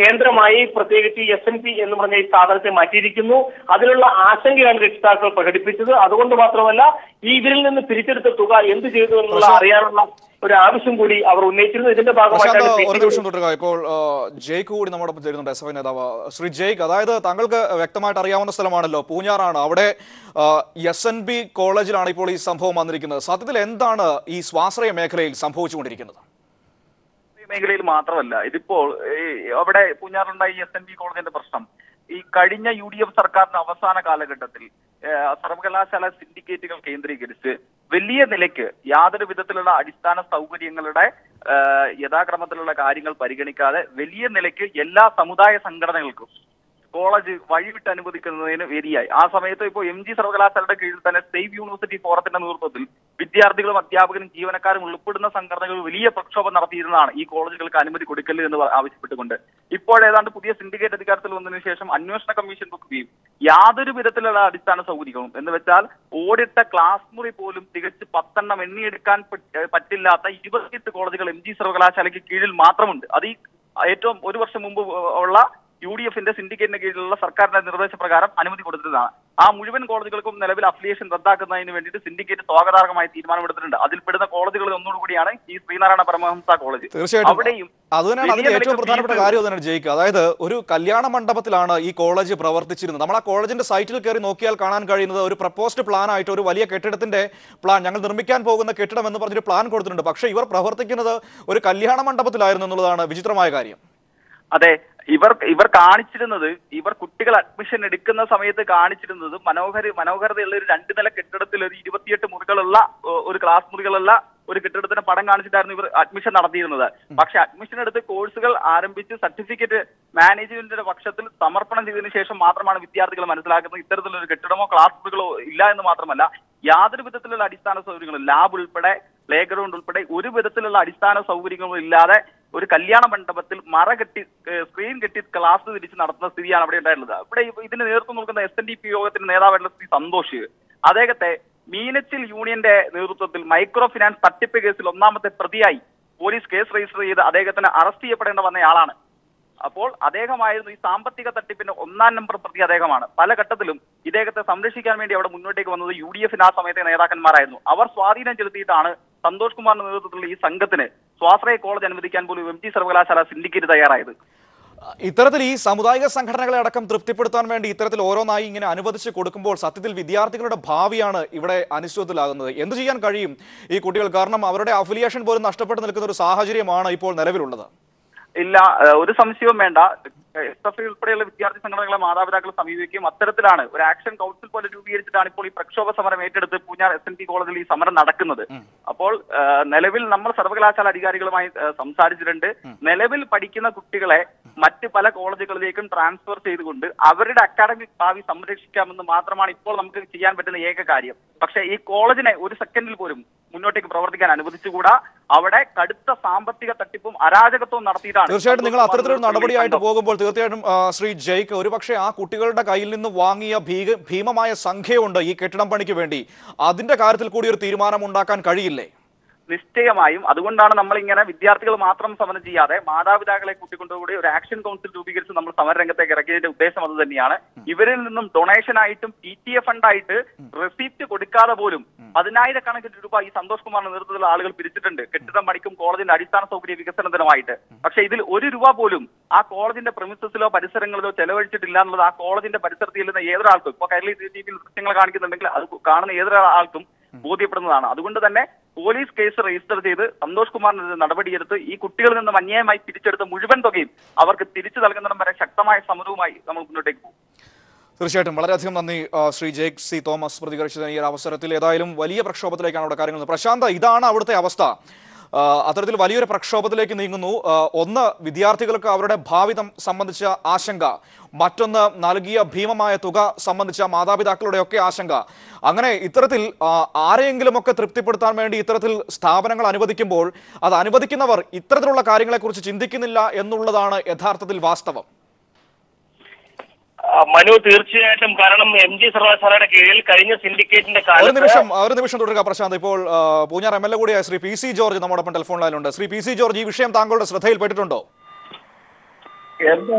കേന്ദ്രമായി പ്രത്യേകിച്ച് എസ് എൻ പി എന്ന് പറഞ്ഞ ഈ സ്ഥാപനത്തെ മാറ്റിയിരിക്കുന്നു. അതിനുള്ള ആശങ്കയാണ് രക്ഷിതാക്കൾ പ്രകടിപ്പിച്ചത്. അതുകൊണ്ട് മാത്രമല്ല ഈ ഇതിൽ നിന്ന് പിരിച്ചെടുത്ത തുക എന്ത് ചെയ്തു എന്നുള്ള അറിയാനുള്ള ഒരു ആവശ്യം കൂടി അവർ ഉന്നയിച്ചിരുന്നു. ഇതിന്റെ ഭാഗമായിട്ട് ഭാഗമായിട്ടാണ് ഇപ്പോൾ ജയ്ക്ക് കൂടി നമ്മോടൊപ്പം ചേരുന്നുണ്ട് എസ് എഫ് നേതാവ്. ശ്രീ ജയ്ക്ക് അതായത് താങ്കൾക്ക് വ്യക്തമായിട്ട് അറിയാവുന്ന സ്ഥലമാണല്ലോ പൂഞ്ഞാറാണ്. അവിടെ എസ് എൻ ബി കോളേജിലാണ് ഇപ്പോൾ ഈ സംഭവം വന്നിരിക്കുന്നത്. സത്യത്തിൽ എന്താണ് ഈ സ്വാശ്രയ മേഖലയിൽ സംഭവിച്ചുകൊണ്ടിരിക്കുന്നത്? ഈ മേഖലയിൽ മാത്രമല്ല ഇതിപ്പോൾ അവിടെ പൂഞ്ഞാറുണ്ടായി എസ് എൻ ബി കോളേജിന്റെ പ്രശ്നം. ഈ കഴിഞ്ഞ യു ഡി എഫ് സർക്കാരിന്റെ അവസാന കാലഘട്ടത്തിൽ സർവകലാശാല സിൻഡിക്കേറ്റുകൾ കേന്ദ്രീകരിച്ച് വലിയ നിലയ്ക്ക് യാതൊരു വിധത്തിലുള്ള അടിസ്ഥാന സൗകര്യങ്ങളുടെ യഥാക്രമത്തിലുള്ള കാര്യങ്ങൾ പരിഗണിക്കാതെ വലിയ നിലയ്ക്ക് എല്ലാ സമുദായ സംഘടനകൾക്കും കോളേജ് വഴിവിട്ട് അനുവദിക്കുന്നതിന് വേദിയായി. ആ സമയത്ത് ഇപ്പോൾ എം ജി സർവകലാശാലയുടെ കീഴിൽ തന്നെ സ്റ്റേറ്റ് യൂണിവേഴ്സിറ്റി ഫോറത്തിന്റെ നേതൃത്വത്തിൽ വിദ്യാർത്ഥികളും അധ്യാപകരും ജീവനക്കാരും ഉൾപ്പെടുന്ന സംഘടനകൾ വലിയ പ്രക്ഷോഭം നടത്തിയിരുന്നതാണ് ഈ കോളേജുകൾക്ക് അനുമതി കൊടുക്കൽ എന്ന് ആവശ്യപ്പെട്ടുകൊണ്ട്. ഇപ്പോൾ ഏതാണ്ട് പുതിയ സിൻഡിക്കേറ്റ് അധികാരത്തിൽ വന്നതിന് ശേഷം അന്വേഷണ കമ്മീഷൻ വെക്കുകയും യാതൊരു വിധത്തിലുള്ള അടിസ്ഥാന സൗകര്യങ്ങളും എന്ന് വെച്ചാൽ ഓടിട്ട ക്ലാസ് മുറി പോലും തികച്ച് പത്തെണ്ണം എണ്ണിയെടുക്കാൻ പറ്റ- പറ്റില്ലാത്ത ഇരുപത്തിയെട്ട് കോളേജുകൾ എം ജി സർവകലാശാലയ്ക്ക് കീഴിൽ മാത്രമുണ്ട്. അത് ഈ ഏറ്റവും ഒരു വർഷം മുമ്പ് ഉള്ള യു ഡി എഫിന്റെ സിൻഡിക്കേറ്റിന് കീഴിലുള്ള സർക്കാരിന്റെ നിർദ്ദേശപ്രകാരം അനുമതി കൊടുത്തിരുന്നതാണ് ആ മുഴുവൻ കോളേജുകൾക്കും നിലവിൽ അഫിലിയേഷൻ റദ്ദാക്കുന്നതിന് വേണ്ടിയിട്ട് സിൻഡിക്കേറ്റ് സ്വാഗതാർഹമായി തീരുമാനമെടുത്തിട്ടുണ്ട്. അതിൽപ്പെടുന്ന കോളേജുകളിൽ ഒന്നുകൂടിയാണ് ഈ ശ്രീനാരായണ പരമഹംസ കോളേജ്. തീർച്ചയായിട്ടും. അവിടെയും അതിന്റെ ഏറ്റവും പ്രധാനപ്പെട്ട കാര്യം തന്നെയാണ് അതായത് ഒരു കല്യാണ മണ്ഡപത്തിലാണ് ഈ കോളേജ് പ്രവർത്തിച്ചിരുന്നത്. നമ്മൾ ആ കോളേജിന്റെ സൈറ്റിൽ കയറി നോക്കിയാൽ കാണാൻ കഴിയുന്നത് ഒരു പ്രപ്പോസ്ഡ് പ്ലാൻ ആയിട്ട് ഒരു വലിയ കെട്ടിടത്തിന്റെ പ്ലാൻ ഞങ്ങൾ നിർമ്മിക്കാൻ പോകുന്ന കെട്ടിടം എന്ന് പറഞ്ഞൊരു പ്ലാൻ കൊടുത്തിട്ടുണ്ട്. പക്ഷേ ഇവർ പ്രവർത്തിക്കുന്നത് ഒരു കല്യാണ മണ്ഡപത്തിലായിരുന്നു എന്നുള്ളതാണ് വിചിത്രമായ കാര്യം. അതെ. ഇവർ ഇവർ കാണിച്ചിരുന്നത് ഇവർ കുട്ടികൾ അഡ്മിഷൻ എടുക്കുന്ന സമയത്ത് കാണിച്ചിരുന്നത് മനോഹര മനോഹരതയുള്ള ഒരു രണ്ട് നില കെട്ടിടത്തിൽ ഒരു ഇരുപത്തിയെട്ട് മുറികളുള്ള ഒരു ക്ലാസ് മുറികളുള്ള ഒരു കെട്ടിടത്തിന്റെ പടം കാണിച്ചിട്ടായിരുന്നു ഇവർ അഡ്മിഷൻ നടത്തിയിരുന്നത്. പക്ഷെ അഡ്മിഷൻ എടുത്ത് കോഴ്സുകൾ ആരംഭിച്ച് സർട്ടിഫിക്കറ്റ് മാനേജ്മെന്റിന്റെ പക്ഷത്തിൽ സമർപ്പണം ചെയ്തതിനു ശേഷം മാത്രമാണ് വിദ്യാർത്ഥികൾ മനസ്സിലാക്കുന്നത്. ഇത്തരത്തിലൊരു കെട്ടിടമോ ക്ലാസ് മുറികളോ ഇല്ല എന്ന് മാത്രമല്ല യാതൊരു വിധത്തിലുള്ള അടിസ്ഥാന സൗകര്യങ്ങളും ലാബ് ഉൾപ്പെടെ പ്ലേ ഗ്രൗണ്ട് ഉൾപ്പെടെ ഒരു വിധത്തിലുള്ള അടിസ്ഥാന സൗകര്യങ്ങളും ഇല്ലാതെ ഒരു കല്യാണ മണ്ഡപത്തിൽ മറ കെട്ടി സ്ക്രീൻ കെട്ടി ക്ലാസ് തിരിച്ച് നടത്തുന്ന സ്ഥിതിയാണ് അവിടെ ഉണ്ടായിട്ടുള്ളത്. ഇവിടെ ഇതിന് നേതൃത്വം നൽകുന്ന എസ് എൻ ഡി പി യോഗത്തിന്റെ നേതാവായിട്ടുള്ള ശ്രീ സന്തോഷ്. അദ്ദേഹത്തെ മീനച്ചിൽ യൂണിയന്റെ നേതൃത്വത്തിൽ മൈക്രോ ഫിനാൻസ് തട്ടിപ്പ് കേസിൽ ഒന്നാമത്തെ പ്രതിയായി പോലീസ് കേസ് രജിസ്റ്റർ ചെയ്ത് അദ്ദേഹത്തിന് അറസ്റ്റ് ചെയ്യപ്പെടേണ്ട വന്നയാളാണ്. അപ്പോൾ അദ്ദേഹമായിരുന്നു ഈ സാമ്പത്തിക തട്ടിപ്പിന്റെ ഒന്നാം നമ്പർ പ്രതി അദ്ദേഹമാണ്. പല ഘട്ടത്തിലും ഇദ്ദേഹത്തെ സംരക്ഷിക്കാൻ വേണ്ടി അവിടെ മുന്നോട്ടേക്ക് വന്നത് യു ഡി എഫിന് ആ സമയത്തെ നേതാക്കന്മാരായിരുന്നു. അവർ സ്വാധീനം ചെലുത്തിയിട്ടാണ് സന്തോഷ് കുമാറിന്റെ നേതൃത്വത്തിലുള്ള ഈ സംഘത്തിന് സ്വാശ്രയ കോളേജ് അനുവദിക്കാൻ പോലും എം ജി സർവകലാശാല സിൻഡിക്കേറ്റ് തയ്യാറായത്. ഇത്തരത്തിൽ ഈ സാമുദായിക സംഘടനകളെ അടക്കം തൃപ്തിപ്പെടുത്താൻ വേണ്ടി ഇത്തരത്തിൽ ഓരോന്നായി ഇങ്ങനെ അനുവദിച്ച് കൊടുക്കുമ്പോൾ സത്യത്തിൽ വിദ്യാർത്ഥികളുടെ ഭാവിയാണ് ഇവിടെ അനിശ്ചിതത്തിലാകുന്നത് എന്ത് ചെയ്യാൻ കഴിയും ഈ കുട്ടികൾ? കാരണം അവരുടെ അഫിലിയേഷൻ പോലും നഷ്ടപ്പെട്ടു നിൽക്കുന്ന ഒരു സാഹചര്യമാണ് ഇപ്പോൾ നിലവിലുള്ളത്. ഇല്ല ഒരു സംശയവും വേണ്ട. എസ് എഫ് ഐ ഉൾപ്പെടെയുള്ള വിദ്യാർത്ഥി സംഘടനകളെ മാതാപിതാക്കളെ സമീപിക്കുകയും അത്തരത്തിലാണ് ഒരു ആക്ഷൻ കൗൺസിൽ പോലെ രൂപീകരിച്ചിട്ടാണ് ഇപ്പോൾ ഈ പ്രക്ഷോഭ സമരം ഏറ്റെടുത്ത് പൂഞ്ഞാർ എസ് എൻ പി കോളേജിൽ ഈ സമരം നടക്കുന്നത്. അപ്പോൾ നിലവിൽ നമ്മൾ സർവകലാശാല അധികാരികളുമായി സംസാരിച്ചിട്ടുണ്ട്. നിലവിൽ പഠിക്കുന്ന കുട്ടികളെ മറ്റ് പല കോളേജുകളിലേക്കും ട്രാൻസ്ഫർ ചെയ്തുകൊണ്ട് അവരുടെ അക്കാഡമിക് ഭാവി സംരക്ഷിക്കാമെന്ന് മാത്രമാണ് ഇപ്പോൾ നമുക്ക് ചെയ്യാൻ പറ്റുന്ന ഏക കാര്യം. പക്ഷേ ഈ കോളേജിനെ ഒരു സെക്കൻഡിൽ പോലും മുന്നോട്ടേക്ക് പ്രവർത്തിക്കാൻ അനുവദിച്ചുകൂടാ. അവിടെ കടുത്ത സാമ്പത്തിക തട്ടിപ്പും അരാജകത്വവും നടത്തിയിട്ടാണ് തീർച്ചയായിട്ടും നിങ്ങൾ അത്തരത്തിലൊരു നടപടിയായിട്ട് പോകുമ്പോൾ തീർച്ചയായിട്ടും ശ്രീ ജയ്ക്ക് ഒരുപക്ഷെ ആ കുട്ടികളുടെ കയ്യിൽ നിന്ന് വാങ്ങിയ ഭീക ഭീമമായ സംഖ്യയുണ്ട് ഈ കെട്ടിടം പണിക്ക് വേണ്ടി. അതിന്റെ കാര്യത്തിൽ കൂടി ഒരു തീരുമാനം ഉണ്ടാക്കാൻ കഴിയില്ലേ? നിശ്ചയമായും അതുകൊണ്ടാണ് നമ്മൾ ഇങ്ങനെ വിദ്യാർത്ഥികൾ മാത്രം സമരം ചെയ്യാതെ മാതാപിതാക്കളെ കൂട്ടിക്കൊണ്ടുകൂടി ഒരു ആക്ഷൻ കൗൺസിൽ രൂപീകരിച്ച് നമ്മൾ സമരരംഗത്തേക്ക് ഇറക്കിയതിന്റെ ഉദ്ദേശം അത് തന്നെയാണ്. ഇവരിൽ നിന്നും ഡൊണേഷൻ ആയിട്ടും പി ടി എ ഫണ്ടായിട്ട് റെസിപ്റ്റ് കൊടുക്കാതെ പോലും പതിനായിരക്കണക്കിന് രൂപ ഈ സന്തോഷ് കുമാറിന്റെ നേതൃത്വത്തിലുള്ള ആളുകൾ പിരിച്ചിട്ടുണ്ട്. കെട്ടിടം പണിക്കും കോളേജിന്റെ അടിസ്ഥാന സൗകര്യ വികസനത്തിനുമായിട്ട് പക്ഷെ ഇതിൽ ഒരു രൂപ പോലും ആ കോളേജിന്റെ പ്രമിസസിലോ പരിസരങ്ങളിലോ ചെലവഴിച്ചിട്ടില്ല എന്നുള്ളത് ആ കോളേജിന്റെ പരിസരത്തിൽ ഇരുന്ന ഏതൊരാൾക്കും ഇപ്പൊ കൈരളി ടി വിയിൽ ദൃശ്യങ്ങൾ കാണിക്കുന്നുണ്ടെങ്കിൽ അത് കാണുന്ന ഏതൊരാൾക്കും ബോധ്യപ്പെടുന്നതാണ്. അതുകൊണ്ട് തന്നെ പോലീസ് കേസ് രജിസ്റ്റർ ചെയ്ത് സന്തോഷ് കുമാറിനെതിരെ നടപടിയെടുത്ത് ഈ കുട്ടികളിൽ നിന്നും അന്യായമായി പിരിച്ചെടുത്ത മുഴുവൻ തുകയും അവർക്ക് തിരിച്ചു നൽകുന്നിടം വരെ ശക്തമായ സമരവുമായി നമ്മൾ മുന്നോട്ടേക്ക് പോകും. തീർച്ചയായിട്ടും. വളരെയധികം നന്ദി ശ്രീ ജേക്ക് സി തോമസ് പ്രതികരിച്ചതിന് ഈ അവസരത്തിൽ. ഏതായാലും വലിയ പ്രക്ഷോഭത്തിലേക്കാണ് അവിടെ കാര്യങ്ങൾ. പ്രശാന്ത ഇതാണ് അവിടുത്തെ അവസ്ഥ. അത്തരത്തിൽ വലിയൊരു പ്രക്ഷോഭത്തിലേക്ക് നീങ്ങുന്നു. ഒന്ന് വിദ്യാർത്ഥികൾക്ക് അവരുടെ ഭാവി സംബന്ധിച്ച ആശങ്ക. മറ്റൊന്ന് നൽകിയ ഭീമമായ തുക സംബന്ധിച്ച മാതാപിതാക്കളുടെയൊക്കെ ആശങ്ക. അങ്ങനെ ഇത്തരത്തിൽ ആരെയെങ്കിലുമൊക്കെ തൃപ്തിപ്പെടുത്താൻ വേണ്ടി ഇത്തരത്തിൽ സ്ഥാപനങ്ങൾ അനുവദിക്കുമ്പോൾ അത് അനുവദിക്കുന്നവർ ഇത്തരത്തിലുള്ള കാര്യങ്ങളെക്കുറിച്ച് ചിന്തിക്കുന്നില്ല എന്നുള്ളതാണ് യഥാർത്ഥത്തിൽ വാസ്തവം. മനു തീർച്ചയായിട്ടും കാരണം എം ജി സർവകലാശാലയുടെ കീഴിൽ കഴിഞ്ഞ സിൻഡിക്കേറ്റിന്റെ ഒരു നിമിഷം ഒരു നിമിഷം തുടരുക പ്രശാന്ത്. ഇപ്പോൾ പൂഞ്ഞാർ എം എൽ എ കൂടിയായ ശ്രീ പി സി ജോർജ് നമ്മോടൊപ്പം ടെലിഫോൺ ലൈനിലുണ്ട്. ശ്രീ പി സി ജോർജ് ഈ വിഷയം താങ്കളുടെ ശ്രദ്ധയിൽപ്പെട്ടിട്ടുണ്ടോ? എന്റെ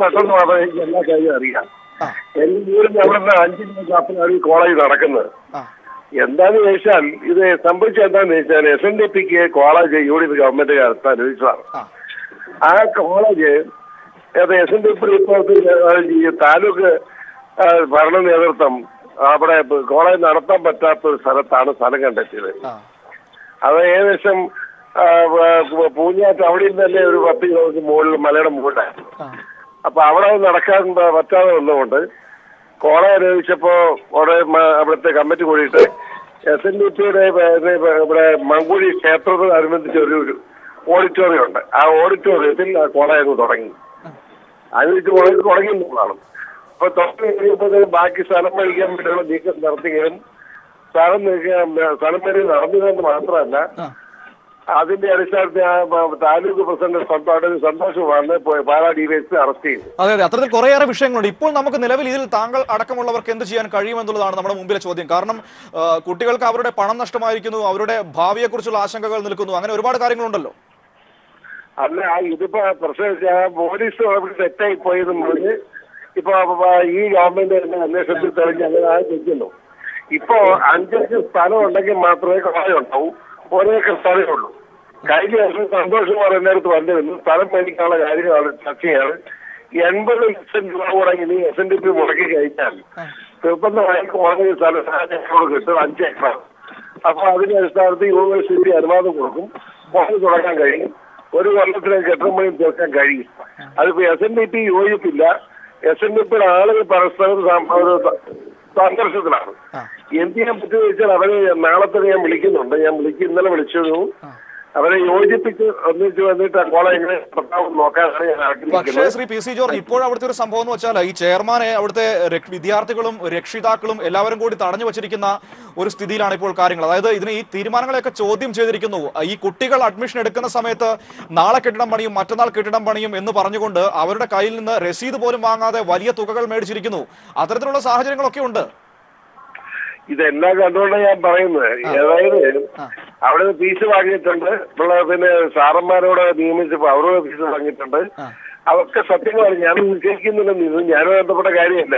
പെട്ടെന്ന് എല്ലാ അറിയാം. എന്റെ അവിടെ ഈ കോളേജ് നടക്കുന്നത്. എന്താന്ന് ചോദിച്ചാൽ ഇത് സംഭവിച്ചത് എന്താന്ന് ചോദിച്ചാൽ എസ് എൻ ഡി പിക്ക് college U D P government കാലത്ത് അനുവദിച്ചതാണ് ആ കോളേജ് അത് എസ് എൻ ഡി പി ഈ താലൂക്ക് ഭരണ നേതൃത്വം അവിടെ കോളേജ് നടത്താൻ പറ്റാത്ത ഒരു സ്ഥലത്താണ് സ്ഥലം കണ്ടെത്തിയത്. അത് ഏകദേശം പൂഞ്ഞാറ്റ് അവിടെ നിന്ന് തന്നെ ഒരു പത്ത് കിലോമീറ്റർ മുകളിൽ മലയുടെ മുകളിലായിരുന്നു. അപ്പൊ അവിടെ അത് നടക്കാൻ പറ്റാതെ വന്നുകൊണ്ട് കോളേജ് അനുവദിച്ചപ്പോ അവിടെ അവിടുത്തെ കമ്മിറ്റി കൂടിയിട്ട് എസ് എൻ ഡി പിയുടെ ഇവിടെ മങ്കുഴി ക്ഷേത്രത്തോടനുബന്ധിച്ച് ഒരു ഒരു ഓഡിറ്റോറിയം ഉണ്ട്. ആ ഓഡിറ്റോറിയത്തിൽ കോളേജ് അങ്ങ് തുടങ്ങി. അനുവദിച്ച് കോളേജ് തുടങ്ങി എന്നുള്ളതാണ് അപ്പൊ തുടങ്ങി കഴിയുമ്പോൾ ബാക്കി സ്ഥലം മേടിക്കാൻ വേണ്ടിയുള്ള നീക്കം നടത്തുകയും സ്ഥലം സ്ഥലം മേടി നടന്നതെന്ന് മാത്രമല്ല അതിന്റെ അടിസ്ഥാനത്തിൽ താലൂക്ക് പ്രസിഡന്റ് സന്തോഷമാണ് പാലാ ഡിവൈഎസ് അറസ്റ്റ് ചെയ്തു. അതെ അതെ. അത്തരത്തിൽ കുറേയേറെ വിഷയങ്ങളുണ്ട്. ഇപ്പോൾ നമുക്ക് നിലവിൽ ഇതിൽ താങ്കൾ അടക്കമുള്ളവർക്ക് എന്ത് ചെയ്യാൻ കഴിയുമെന്നുള്ളതാണ് നമ്മുടെ മുമ്പിലെ ചോദ്യം. കാരണം കുട്ടികൾക്ക് അവരുടെ പണം നഷ്ടമായിരിക്കുന്നു അവരുടെ ഭാവിയെക്കുറിച്ചുള്ള ആശങ്കകൾ നിൽക്കുന്നു അങ്ങനെ ഒരുപാട് കാര്യങ്ങളുണ്ടല്ലോ. അല്ല ഇതിപ്പോ പ്രശ്നം വെച്ചാ പോലീസ് അവിടെ തെറ്റായി പോയെന്ന് പറഞ്ഞ് ഇപ്പൊ ഈ ഗവൺമെന്റ് തന്നെ അന്വേഷണത്തിൽ തെളിഞ്ഞ് അങ്ങനെ ആ നിൽക്കുന്നു. ഇപ്പോ അഞ്ചഞ്ച് സ്ഥലം ഉണ്ടെങ്കിൽ മാത്രമേ കളയം ഉണ്ടാവൂ. ഒരേക്കർ സ്ഥലമേ ഉള്ളൂ. കഴിഞ്ഞ ദിവസം സന്തോഷം കുമാർ എന്റെ അടുത്ത് വന്നിരുന്നു സ്ഥലം മേടിക്കാനുള്ള കാര്യങ്ങളാണ് ചർച്ച ചെയ്യാണ് എൺപത് ലക്ഷം രൂപ മുടങ്ങി നീ എസ് എൻ ഡി പി മുടക്കി കഴിഞ്ഞാൽ നിർബന്ധമായി മുടങ്ങിയ സ്ഥലം ഞങ്ങളോട് കിട്ടും അഞ്ച് ഏക്കറാണ്. അപ്പൊ അതിന്റെ അടിസ്ഥാനത്തിൽ യൂണിവേഴ്സിറ്റി അനുവാദം കൊടുക്കും. മുടങ്ങി തുടങ്ങാൻ കഴിയും. ഒരു കൊല്ലത്തിലേക്ക് എത്ര മണിയും തീർക്കാൻ കഴിയും? അതിപ്പോ എസ് എൻ ഡി പി യോജിപ്പില്ല. എസ് എൻ ഡി പിയുടെ ആളുകൾ പരസ്പരം സംഘർഷത്തിലാണ്. എന്ത് ചെയ്യാൻ പറ്റുമെന്ന് വെച്ചാൽ അവരെ നാളെ തന്നെ ഞാൻ വിളിക്കുന്നുണ്ട്. ഞാൻ വിളിക്കും ഇന്നലെ വിളിച്ചതും അവരെ യോജിപ്പിച്ച് ഒന്നിച്ച് വന്നിട്ട് ആ കോളേജ് എങ്ങനെ നോക്കാനാണ് പക്ഷേ ശ്രീ പി സി ജോർജ് ഇപ്പോൾ അവിടുത്തെ ഒരു സംഭവം എന്ന് വെച്ചാൽ ഈ ചെയർമാനെ അവിടുത്തെ വിദ്യാർത്ഥികളും രക്ഷിതാക്കളും എല്ലാവരും കൂടി തടഞ്ഞു വെച്ചിരിക്കുന്ന ഒരു സ്ഥിതിയിലാണ് ഇപ്പോൾ കാര്യങ്ങൾ. അതായത് ഇതിന് ഈ തീരുമാനങ്ങളെയൊക്കെ ചോദ്യം ചെയ്തിരിക്കുന്നു. ഈ കുട്ടികൾ അഡ്മിഷൻ എടുക്കുന്ന സമയത്ത് നാളെ കെട്ടിടം പണിയും മറ്റന്നാൾ കെട്ടിടം പണിയും എന്ന് പറഞ്ഞുകൊണ്ട് അവരുടെ കയ്യിൽ നിന്ന് രസീത് പോലും വാങ്ങാതെ വലിയ തുകകൾ മേടിച്ചിരിക്കുന്നു. അത്തരത്തിലുള്ള സാഹചര്യങ്ങളൊക്കെ ഉണ്ട്. ഇതെല്ലാം കണ്ടുകൊണ്ട് ഞാൻ പറയുന്നത് അതായത് അവിടെ ഫീസ് വാങ്ങിയിട്ടുണ്ട്. പിള്ളേർ പിന്നെ സാറന്മാരോട് നിയമിച്ചപ്പോ അവരോട് ഫീസ് വാങ്ങിയിട്ടുണ്ട്. അതൊക്കെ സത്യങ്ങളാണ്. ഞാൻ നിശ്ചയിക്കുന്നില്ലെന്ന് ഇത് ഞാനും ബന്ധപ്പെട്ട കാര്യമല്ല.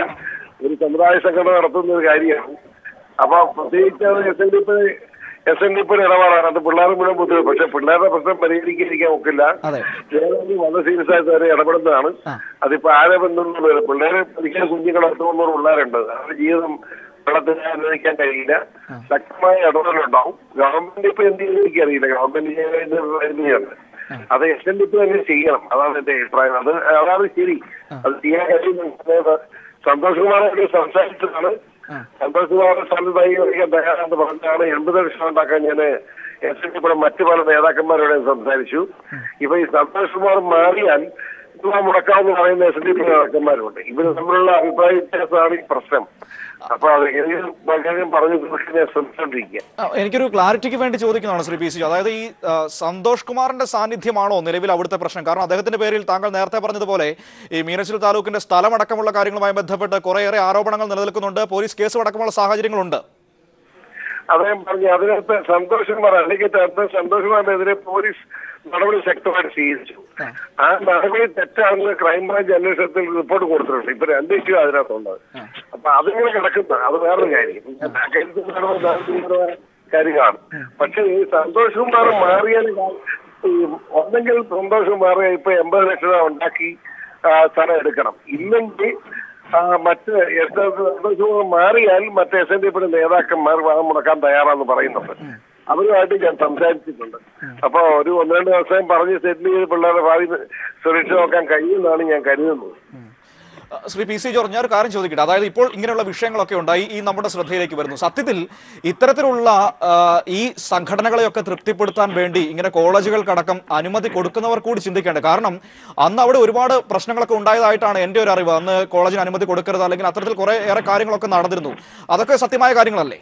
ഒരു സമുദായ സംഘടന നടത്തുന്ന ഒരു കാര്യമാണ്. അപ്പൊ പ്രത്യേകിച്ച് S N D P S N D P ഇടപാടാണ്. അത് പിള്ളേരും മുഴുവൻ ബുദ്ധിമുട്ട്. പക്ഷെ പിള്ളേരുടെ പ്രശ്നം പരിഹരിക്കാതിരിക്കാൻ ഒക്കില്ല. വളരെ സീരിയസ് ആയിട്ട് അവരെ ഇടപെടുന്നതാണ്. അതിപ്പോ ആരെ ബന്ധമുള്ള പിള്ളേരെ പഠിക്കാൻ കുഞ്ഞുങ്ങൾ അർത്ഥമുള്ള പിള്ളേരുണ്ട്? അവരുടെ ജീവിതം വെള്ളത്തിന് അനുവദിക്കാൻ കഴിയില്ല. ശക്തമായ ഇടപെടലുണ്ടാവും. ഗവൺമെന്റ് ഇപ്പൊ എന്ത് ചെയ്യുന്നു എനിക്കറിയില്ല. ഗവൺമെന്റ് ചെയ്യുന്നത് അത് എസ് എൻ ഡി പി തന്നെ ചെയ്യണം. അതാണ് എന്റെ അഭിപ്രായം. അത് അതാണ് ശരി. അത് ചെയ്യാൻ കഴിയുന്ന സന്തോഷ് കുമാറായിട്ട് സംസാരിച്ചതാണ്. സന്തോഷ് കുമാറിന്റെ സ്ഥലത്ത് തയ്യാറെന്ന് പറഞ്ഞാണ് എൺപത് ലക്ഷം ഉണ്ടാക്കാൻ ഞാൻ എസ് എൻ ഡി പിയുടെ മറ്റു പല നേതാക്കന്മാരോട് സംസാരിച്ചു. ഇപ്പൊ ഈ സന്തോഷ് കുമാർ മാറിയാൽ രൂപ മുടക്കാമെന്ന് പറയുന്ന എസ് ഡി പി നേതാക്കന്മാരുണ്ട്. ഇവർ തമ്മിലുള്ള അഭിപ്രായ വ്യത്യാസമാണ് ഈ പ്രശ്നം. അപ്പൊ അത് പറഞ്ഞു ശ്രമിച്ചോണ്ടിരിക്കുക എനിക്കൊരു ക്ലാരിറ്റിക്ക് വേണ്ടി ചോദിക്കുന്നതാണ് ശ്രീ പി സി അതായത് ഈ സന്തോഷ് കുമാറിന്റെ സാന്നിധ്യമാണോ നിലവിൽ അവിടുത്തെ പ്രശ്നം? കാരണം അദ്ദേഹത്തിന്റെ പേരിൽ താങ്കൾ നേരത്തെ പറഞ്ഞതുപോലെ ഈ മീനച്ചിൽ താലൂക്കിന്റെ സ്ഥലമടക്കമുള്ള കാര്യങ്ങളുമായി ബന്ധപ്പെട്ട് കുറേയേറെ ആരോപണങ്ങൾ നിലനിൽക്കുന്നുണ്ട്. പോലീസ് കേസ് അടക്കമുള്ള സാഹചര്യങ്ങളുണ്ട്. അദ്ദേഹം പറഞ്ഞു അതിനകത്ത് സന്തോഷ് കുമാർ അല്ലെങ്കിൽ സന്തോഷ് കുമാറിനെതിരെ പോലീസ് നടപടി ശക്തമായിട്ട് സ്വീകരിച്ചു. ആ. നടപടി തെറ്റാണെന്ന് ക്രൈംബ്രാഞ്ച് അന്വേഷണത്തിൽ റിപ്പോർട്ട് കൊടുത്തിട്ടുണ്ട്. ഇപ്പൊ രണ്ട് ഇഷ്യൂ അതിനകത്തുണ്ട്. അപ്പൊ അതിങ്ങനെ കിടക്കുന്ന. അത് വേറൊരു കാര്യം. കാര്യങ്ങളാണ് പക്ഷെ ഈ സന്തോഷ് കുമാർ മാറിയാൽ ഒന്നെങ്കിൽ സന്തോഷ് കുമാർ ഇപ്പൊ എൺപത് ലക്ഷം രൂപ ഉണ്ടാക്കി സ്ഥലം എടുക്കണം. ഇല്ലെങ്കിൽ മറ്റ് എസ് എസ് മാറിയാൽ മറ്റ് എസ് എൻ ഡി പിയുടെ നേതാക്കന്മാർ വാദം മുടക്കാൻ തയ്യാറാന്ന് പറയുന്നുണ്ട്. അവരുമായിട്ട് ഞാൻ സംസാരിച്ചിട്ടുണ്ട്. അപ്പൊ ഒരു ഒന്ന് രണ്ട് ദിവസം പറഞ്ഞ് സെറ്റിൽ ചെയ്ത് പിള്ളേരുടെ ഭാവി സുരക്ഷ നോക്കാൻ കഴിയുമെന്നാണ് ഞാൻ കരുതുന്നത്. ശ്രീ പി സി ജോർജ് ഞാൻ ഒരു കാര്യം ചോദിക്കട്ടെ? അതായത് ഇപ്പോൾ ഇങ്ങനെയുള്ള വിഷയങ്ങളൊക്കെ ഉണ്ടായി ഈ നമ്മുടെ ശ്രദ്ധയിലേക്ക് വരുന്നു. സത്യത്തിൽ ഇത്തരത്തിലുള്ള ഈ സംഘടനകളെയൊക്കെ തൃപ്തിപ്പെടുത്താൻ വേണ്ടി ഇങ്ങനെ കോളേജുകൾക്കടക്കം അനുമതി കൊടുക്കുന്നവർ കൂടി ചിന്തിക്കേണ്ടത് കാരണം അന്ന് അവിടെ ഒരുപാട് പ്രശ്നങ്ങളൊക്കെ ഉണ്ടായതായിട്ടാണ് എന്റെ ഒരു അറിവ്. അന്ന് കോളേജിന് അനുമതി കൊടുക്കരുത് അല്ലെങ്കിൽ അത്തരത്തിൽ കുറേ ഏറെ കാര്യങ്ങളൊക്കെ നടന്നിരുന്നു. അതൊക്കെ സത്യമായ കാര്യങ്ങളല്ലേ?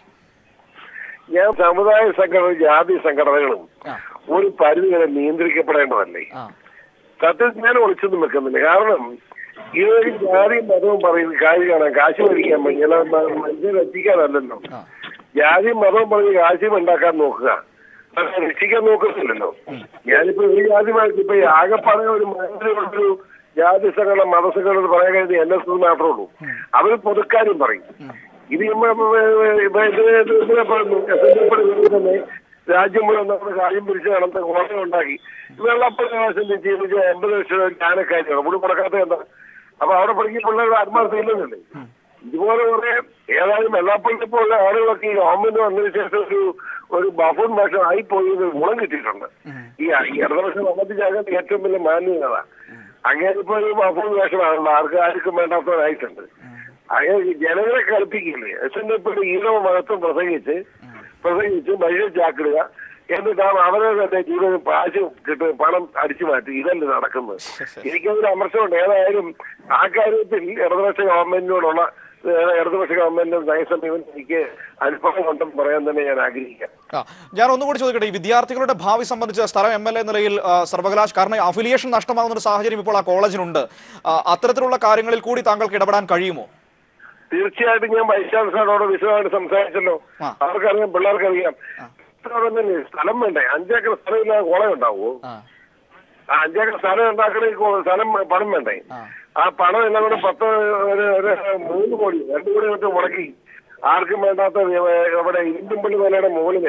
ഞാൻ സമുദായ സംഘടന ജാതി സംഘടനകളും ഒരു പരിധി വരെ നിയന്ത്രിക്കപ്പെടേണ്ടതല്ലേ? സത്യത്തിൽ ഞാൻ ഒളിച്ചൊന്നും വെക്കുന്നില്ല. കാരണം ഇതൊരു ജാതിയും മതവും പറയുന്ന കാര്യം കാണാൻ കാശ് മേടിക്കാൻ വേണ്ടി മനുഷ്യരെ രക്ഷിക്കാനല്ലല്ലോ ജാതിയും മതവും പറഞ്ഞ് കാശും ഉണ്ടാക്കാൻ നോക്കുക. രക്ഷിക്കാൻ നോക്കുന്നില്ലല്ലോ. ഞാനിപ്പോ ഒരു ജാതിമായിട്ട് ഇപ്പൊ ആകെ ആകെപ്പാടെ ഒരു ഒരു ജാതി സംഘടന മതസംഘടന പറയാൻ കഴിഞ്ഞ എൻ എസ് മാത്രമേ ഉള്ളൂ. അവർ പൊതുക്കാരും പറയും. ഇത് രാജ്യം മുഴുവൻ നമ്മുടെ കാര്യം പിടിച്ച് നടന്ന കോടതി ഉണ്ടാക്കി. വെള്ളപ്പനാശം ചെയ്ത് എൺപത് ലക്ഷം രൂപ ജ്ഞാനക്കാരിയാണ്. ഇവിടെ കൊടുക്കാത്ത എന്താ? അപ്പൊ അവിടെ പഠിക്കുന്ന പിള്ളേരുടെ ആത്മാർത്ഥ ഇല്ലെന്നല്ലേ? ഇതുപോലെ കുറെ ഏതായാലും വെള്ളാപ്പള്ളി പോലെ ആളുകളൊക്കെ ഈ ഗവൺമെന്റ് വന്നതിന് ശേഷം ഒരു ഒരു ബഫൂൺ ഭാഷ ആയിപ്പോയി ഒരു ഗുണം കിട്ടിയിട്ടുണ്ട്. ഈ ഇടതുപക്ഷം നമ്മുടെ ജാഗ്രത ഏറ്റവും വലിയ മാന്യത അങ്ങനെ ഇപ്പൊ ഒരു ബഫൂൺ വേഷമാണല്ലോ. ആർക്കും ആർക്കും വേണ്ടാത്തവരായിട്ടുണ്ട്. അങ്ങനെ ജനങ്ങളെ കളിപ്പിക്കില്ലേ എസ് എൻ ഈഴവ മഹത്വം പ്രസംഗിച്ച് പ്രസംഗിച്ച് മനുഷ്യ ചാക്കിടുക. എന്നിട്ടാണ് അവരെ തന്നെ ജീവിതം കാശ് കിട്ടുക പണം അടിച്ചു മാറ്റി. ഇതല്ലേ നടക്കുന്നത്. എനിക്കതൊരു അമർശമുണ്ട് ഏതായാലും ആ കാര്യത്തിൽ ഇടതുപക്ഷ ഗവൺമെന്റിനോടുള്ള ഇടതുപക്ഷ ഗവൺമെന്റിന്റെ നയസമീപം എനിക്ക് അനുഭവം ഉണ്ടെന്ന് പറയാൻ തന്നെ ഞാൻ ആഗ്രഹിക്കാം. ഞാൻ ഒന്നുകൂടി ചോദിക്കട്ടെ ഈ വിദ്യാർത്ഥികളുടെ ഭാവി സംബന്ധിച്ച് സ്ഥലം എം എൽ എ നിലയിൽ സർവകലാശ കാരണം അഫിലിയേഷൻ നഷ്ടമാകുന്ന ഒരു സാഹചര്യം ഇപ്പോൾ ആ കോളേജിനുണ്ട്. അത്തരത്തിലുള്ള കാര്യങ്ങളിൽ കൂടി താങ്കൾക്ക് ഇടപെടാൻ കഴിയുമോ? തീർച്ചയായിട്ടും ഞാൻ വൈസ് ചാൻസലറോട് വിശദമായിട്ട് സംസാരിച്ചല്ലോ. അവർക്കറിയാം പിള്ളേർക്കറിയാം. തന്നെ സ്ഥലം വേണ്ടേ? അഞ്ചേക്കർ സ്ഥലം ഇല്ലാതെ കോളേജ് ഉണ്ടാവുമോ ആ. അഞ്ചേക്കർ സ്ഥലം ഉണ്ടാക്കണമെങ്കിൽ സ്ഥലം പണം വേണ്ടേ? ആ. പണം എല്ലാം കൂടെ പത്ത് ഒരു മൂന്ന് കോടി രണ്ടു കോടി മറ്റും മുടക്കി. ആർക്കും വേണ്ടാത്ത അവിടെ ഇരുമ്പുള്ളി മലയുടെ മുകളിൽ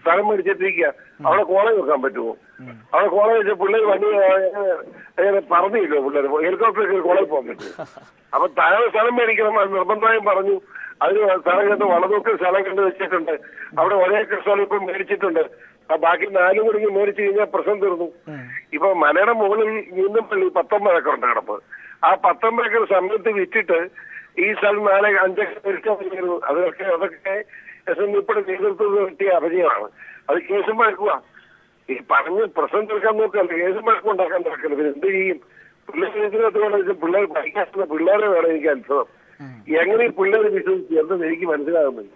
സ്ഥലം മേടിച്ചിട്ടിരിക്കുക. അവിടെ കോളേജ് വെക്കാൻ പറ്റുമോ? അവിടെ കോളേജ് വെച്ച പിള്ളേർ വണ്ടി പറഞ്ഞില്ലോ പിള്ളേർ ഹെലികോപ്റ്റർ കോളേജ് പോകാൻ പറ്റും അപ്പൊ താഴെ സ്ഥലം മേടിക്കണം നിർബന്ധമായും പറഞ്ഞു. അതിന് സ്ഥലം കണ്ട് വളമൊക്കെ സ്ഥലം കണ്ട് വെച്ചിട്ടുണ്ട്. അവിടെ ഒരേ സ്ഥലം ഇപ്പം മേടിച്ചിട്ടുണ്ട്. ബാക്കി നാലും കൂടി മേടിച്ചു കഴിഞ്ഞാൽ പ്രശ്നം തീർന്നു. ഇപ്പൊ മലയുടെ മുകളിൽ വീണ്ടും പള്ളി പത്തൊമ്പത് ഏക്കർ ഉണ്ട് കിടപ്പ്. ആ പത്തൊമ്പത് ഏക്കർ സമയത്ത് വിറ്റിട്ട് ഈ സ്ഥലം നാല് അഞ്ചൊക്കെ മേടിക്കാൻ പറ്റുന്നു അതൊക്കെ അതൊക്കെ എസ് എൻ ഇപ്പോഴും നേതൃത്വം കിട്ടിയ അപജയമാണ് അത് കേസും വഴക്കുക ഈ പറഞ്ഞ് പ്രശ്നം തീർക്കാൻ നോക്കല്ല കേസും വഴക്കം ഉണ്ടാക്കാൻ നോക്കല്ല പിന്നെ എന്ത് ചെയ്യും? പിള്ളേരത്തിനകത്ത് വേണം പിള്ളേർ പഠിക്കാത്ത പിള്ളേരെ വേണം എനിക്ക് അത്ഭുതം എങ്ങനെ ഈ പിള്ളേർ വിശ്വസിച്ചു എന്തെന്ന് എനിക്ക് മനസ്സിലാകുന്നില്ല.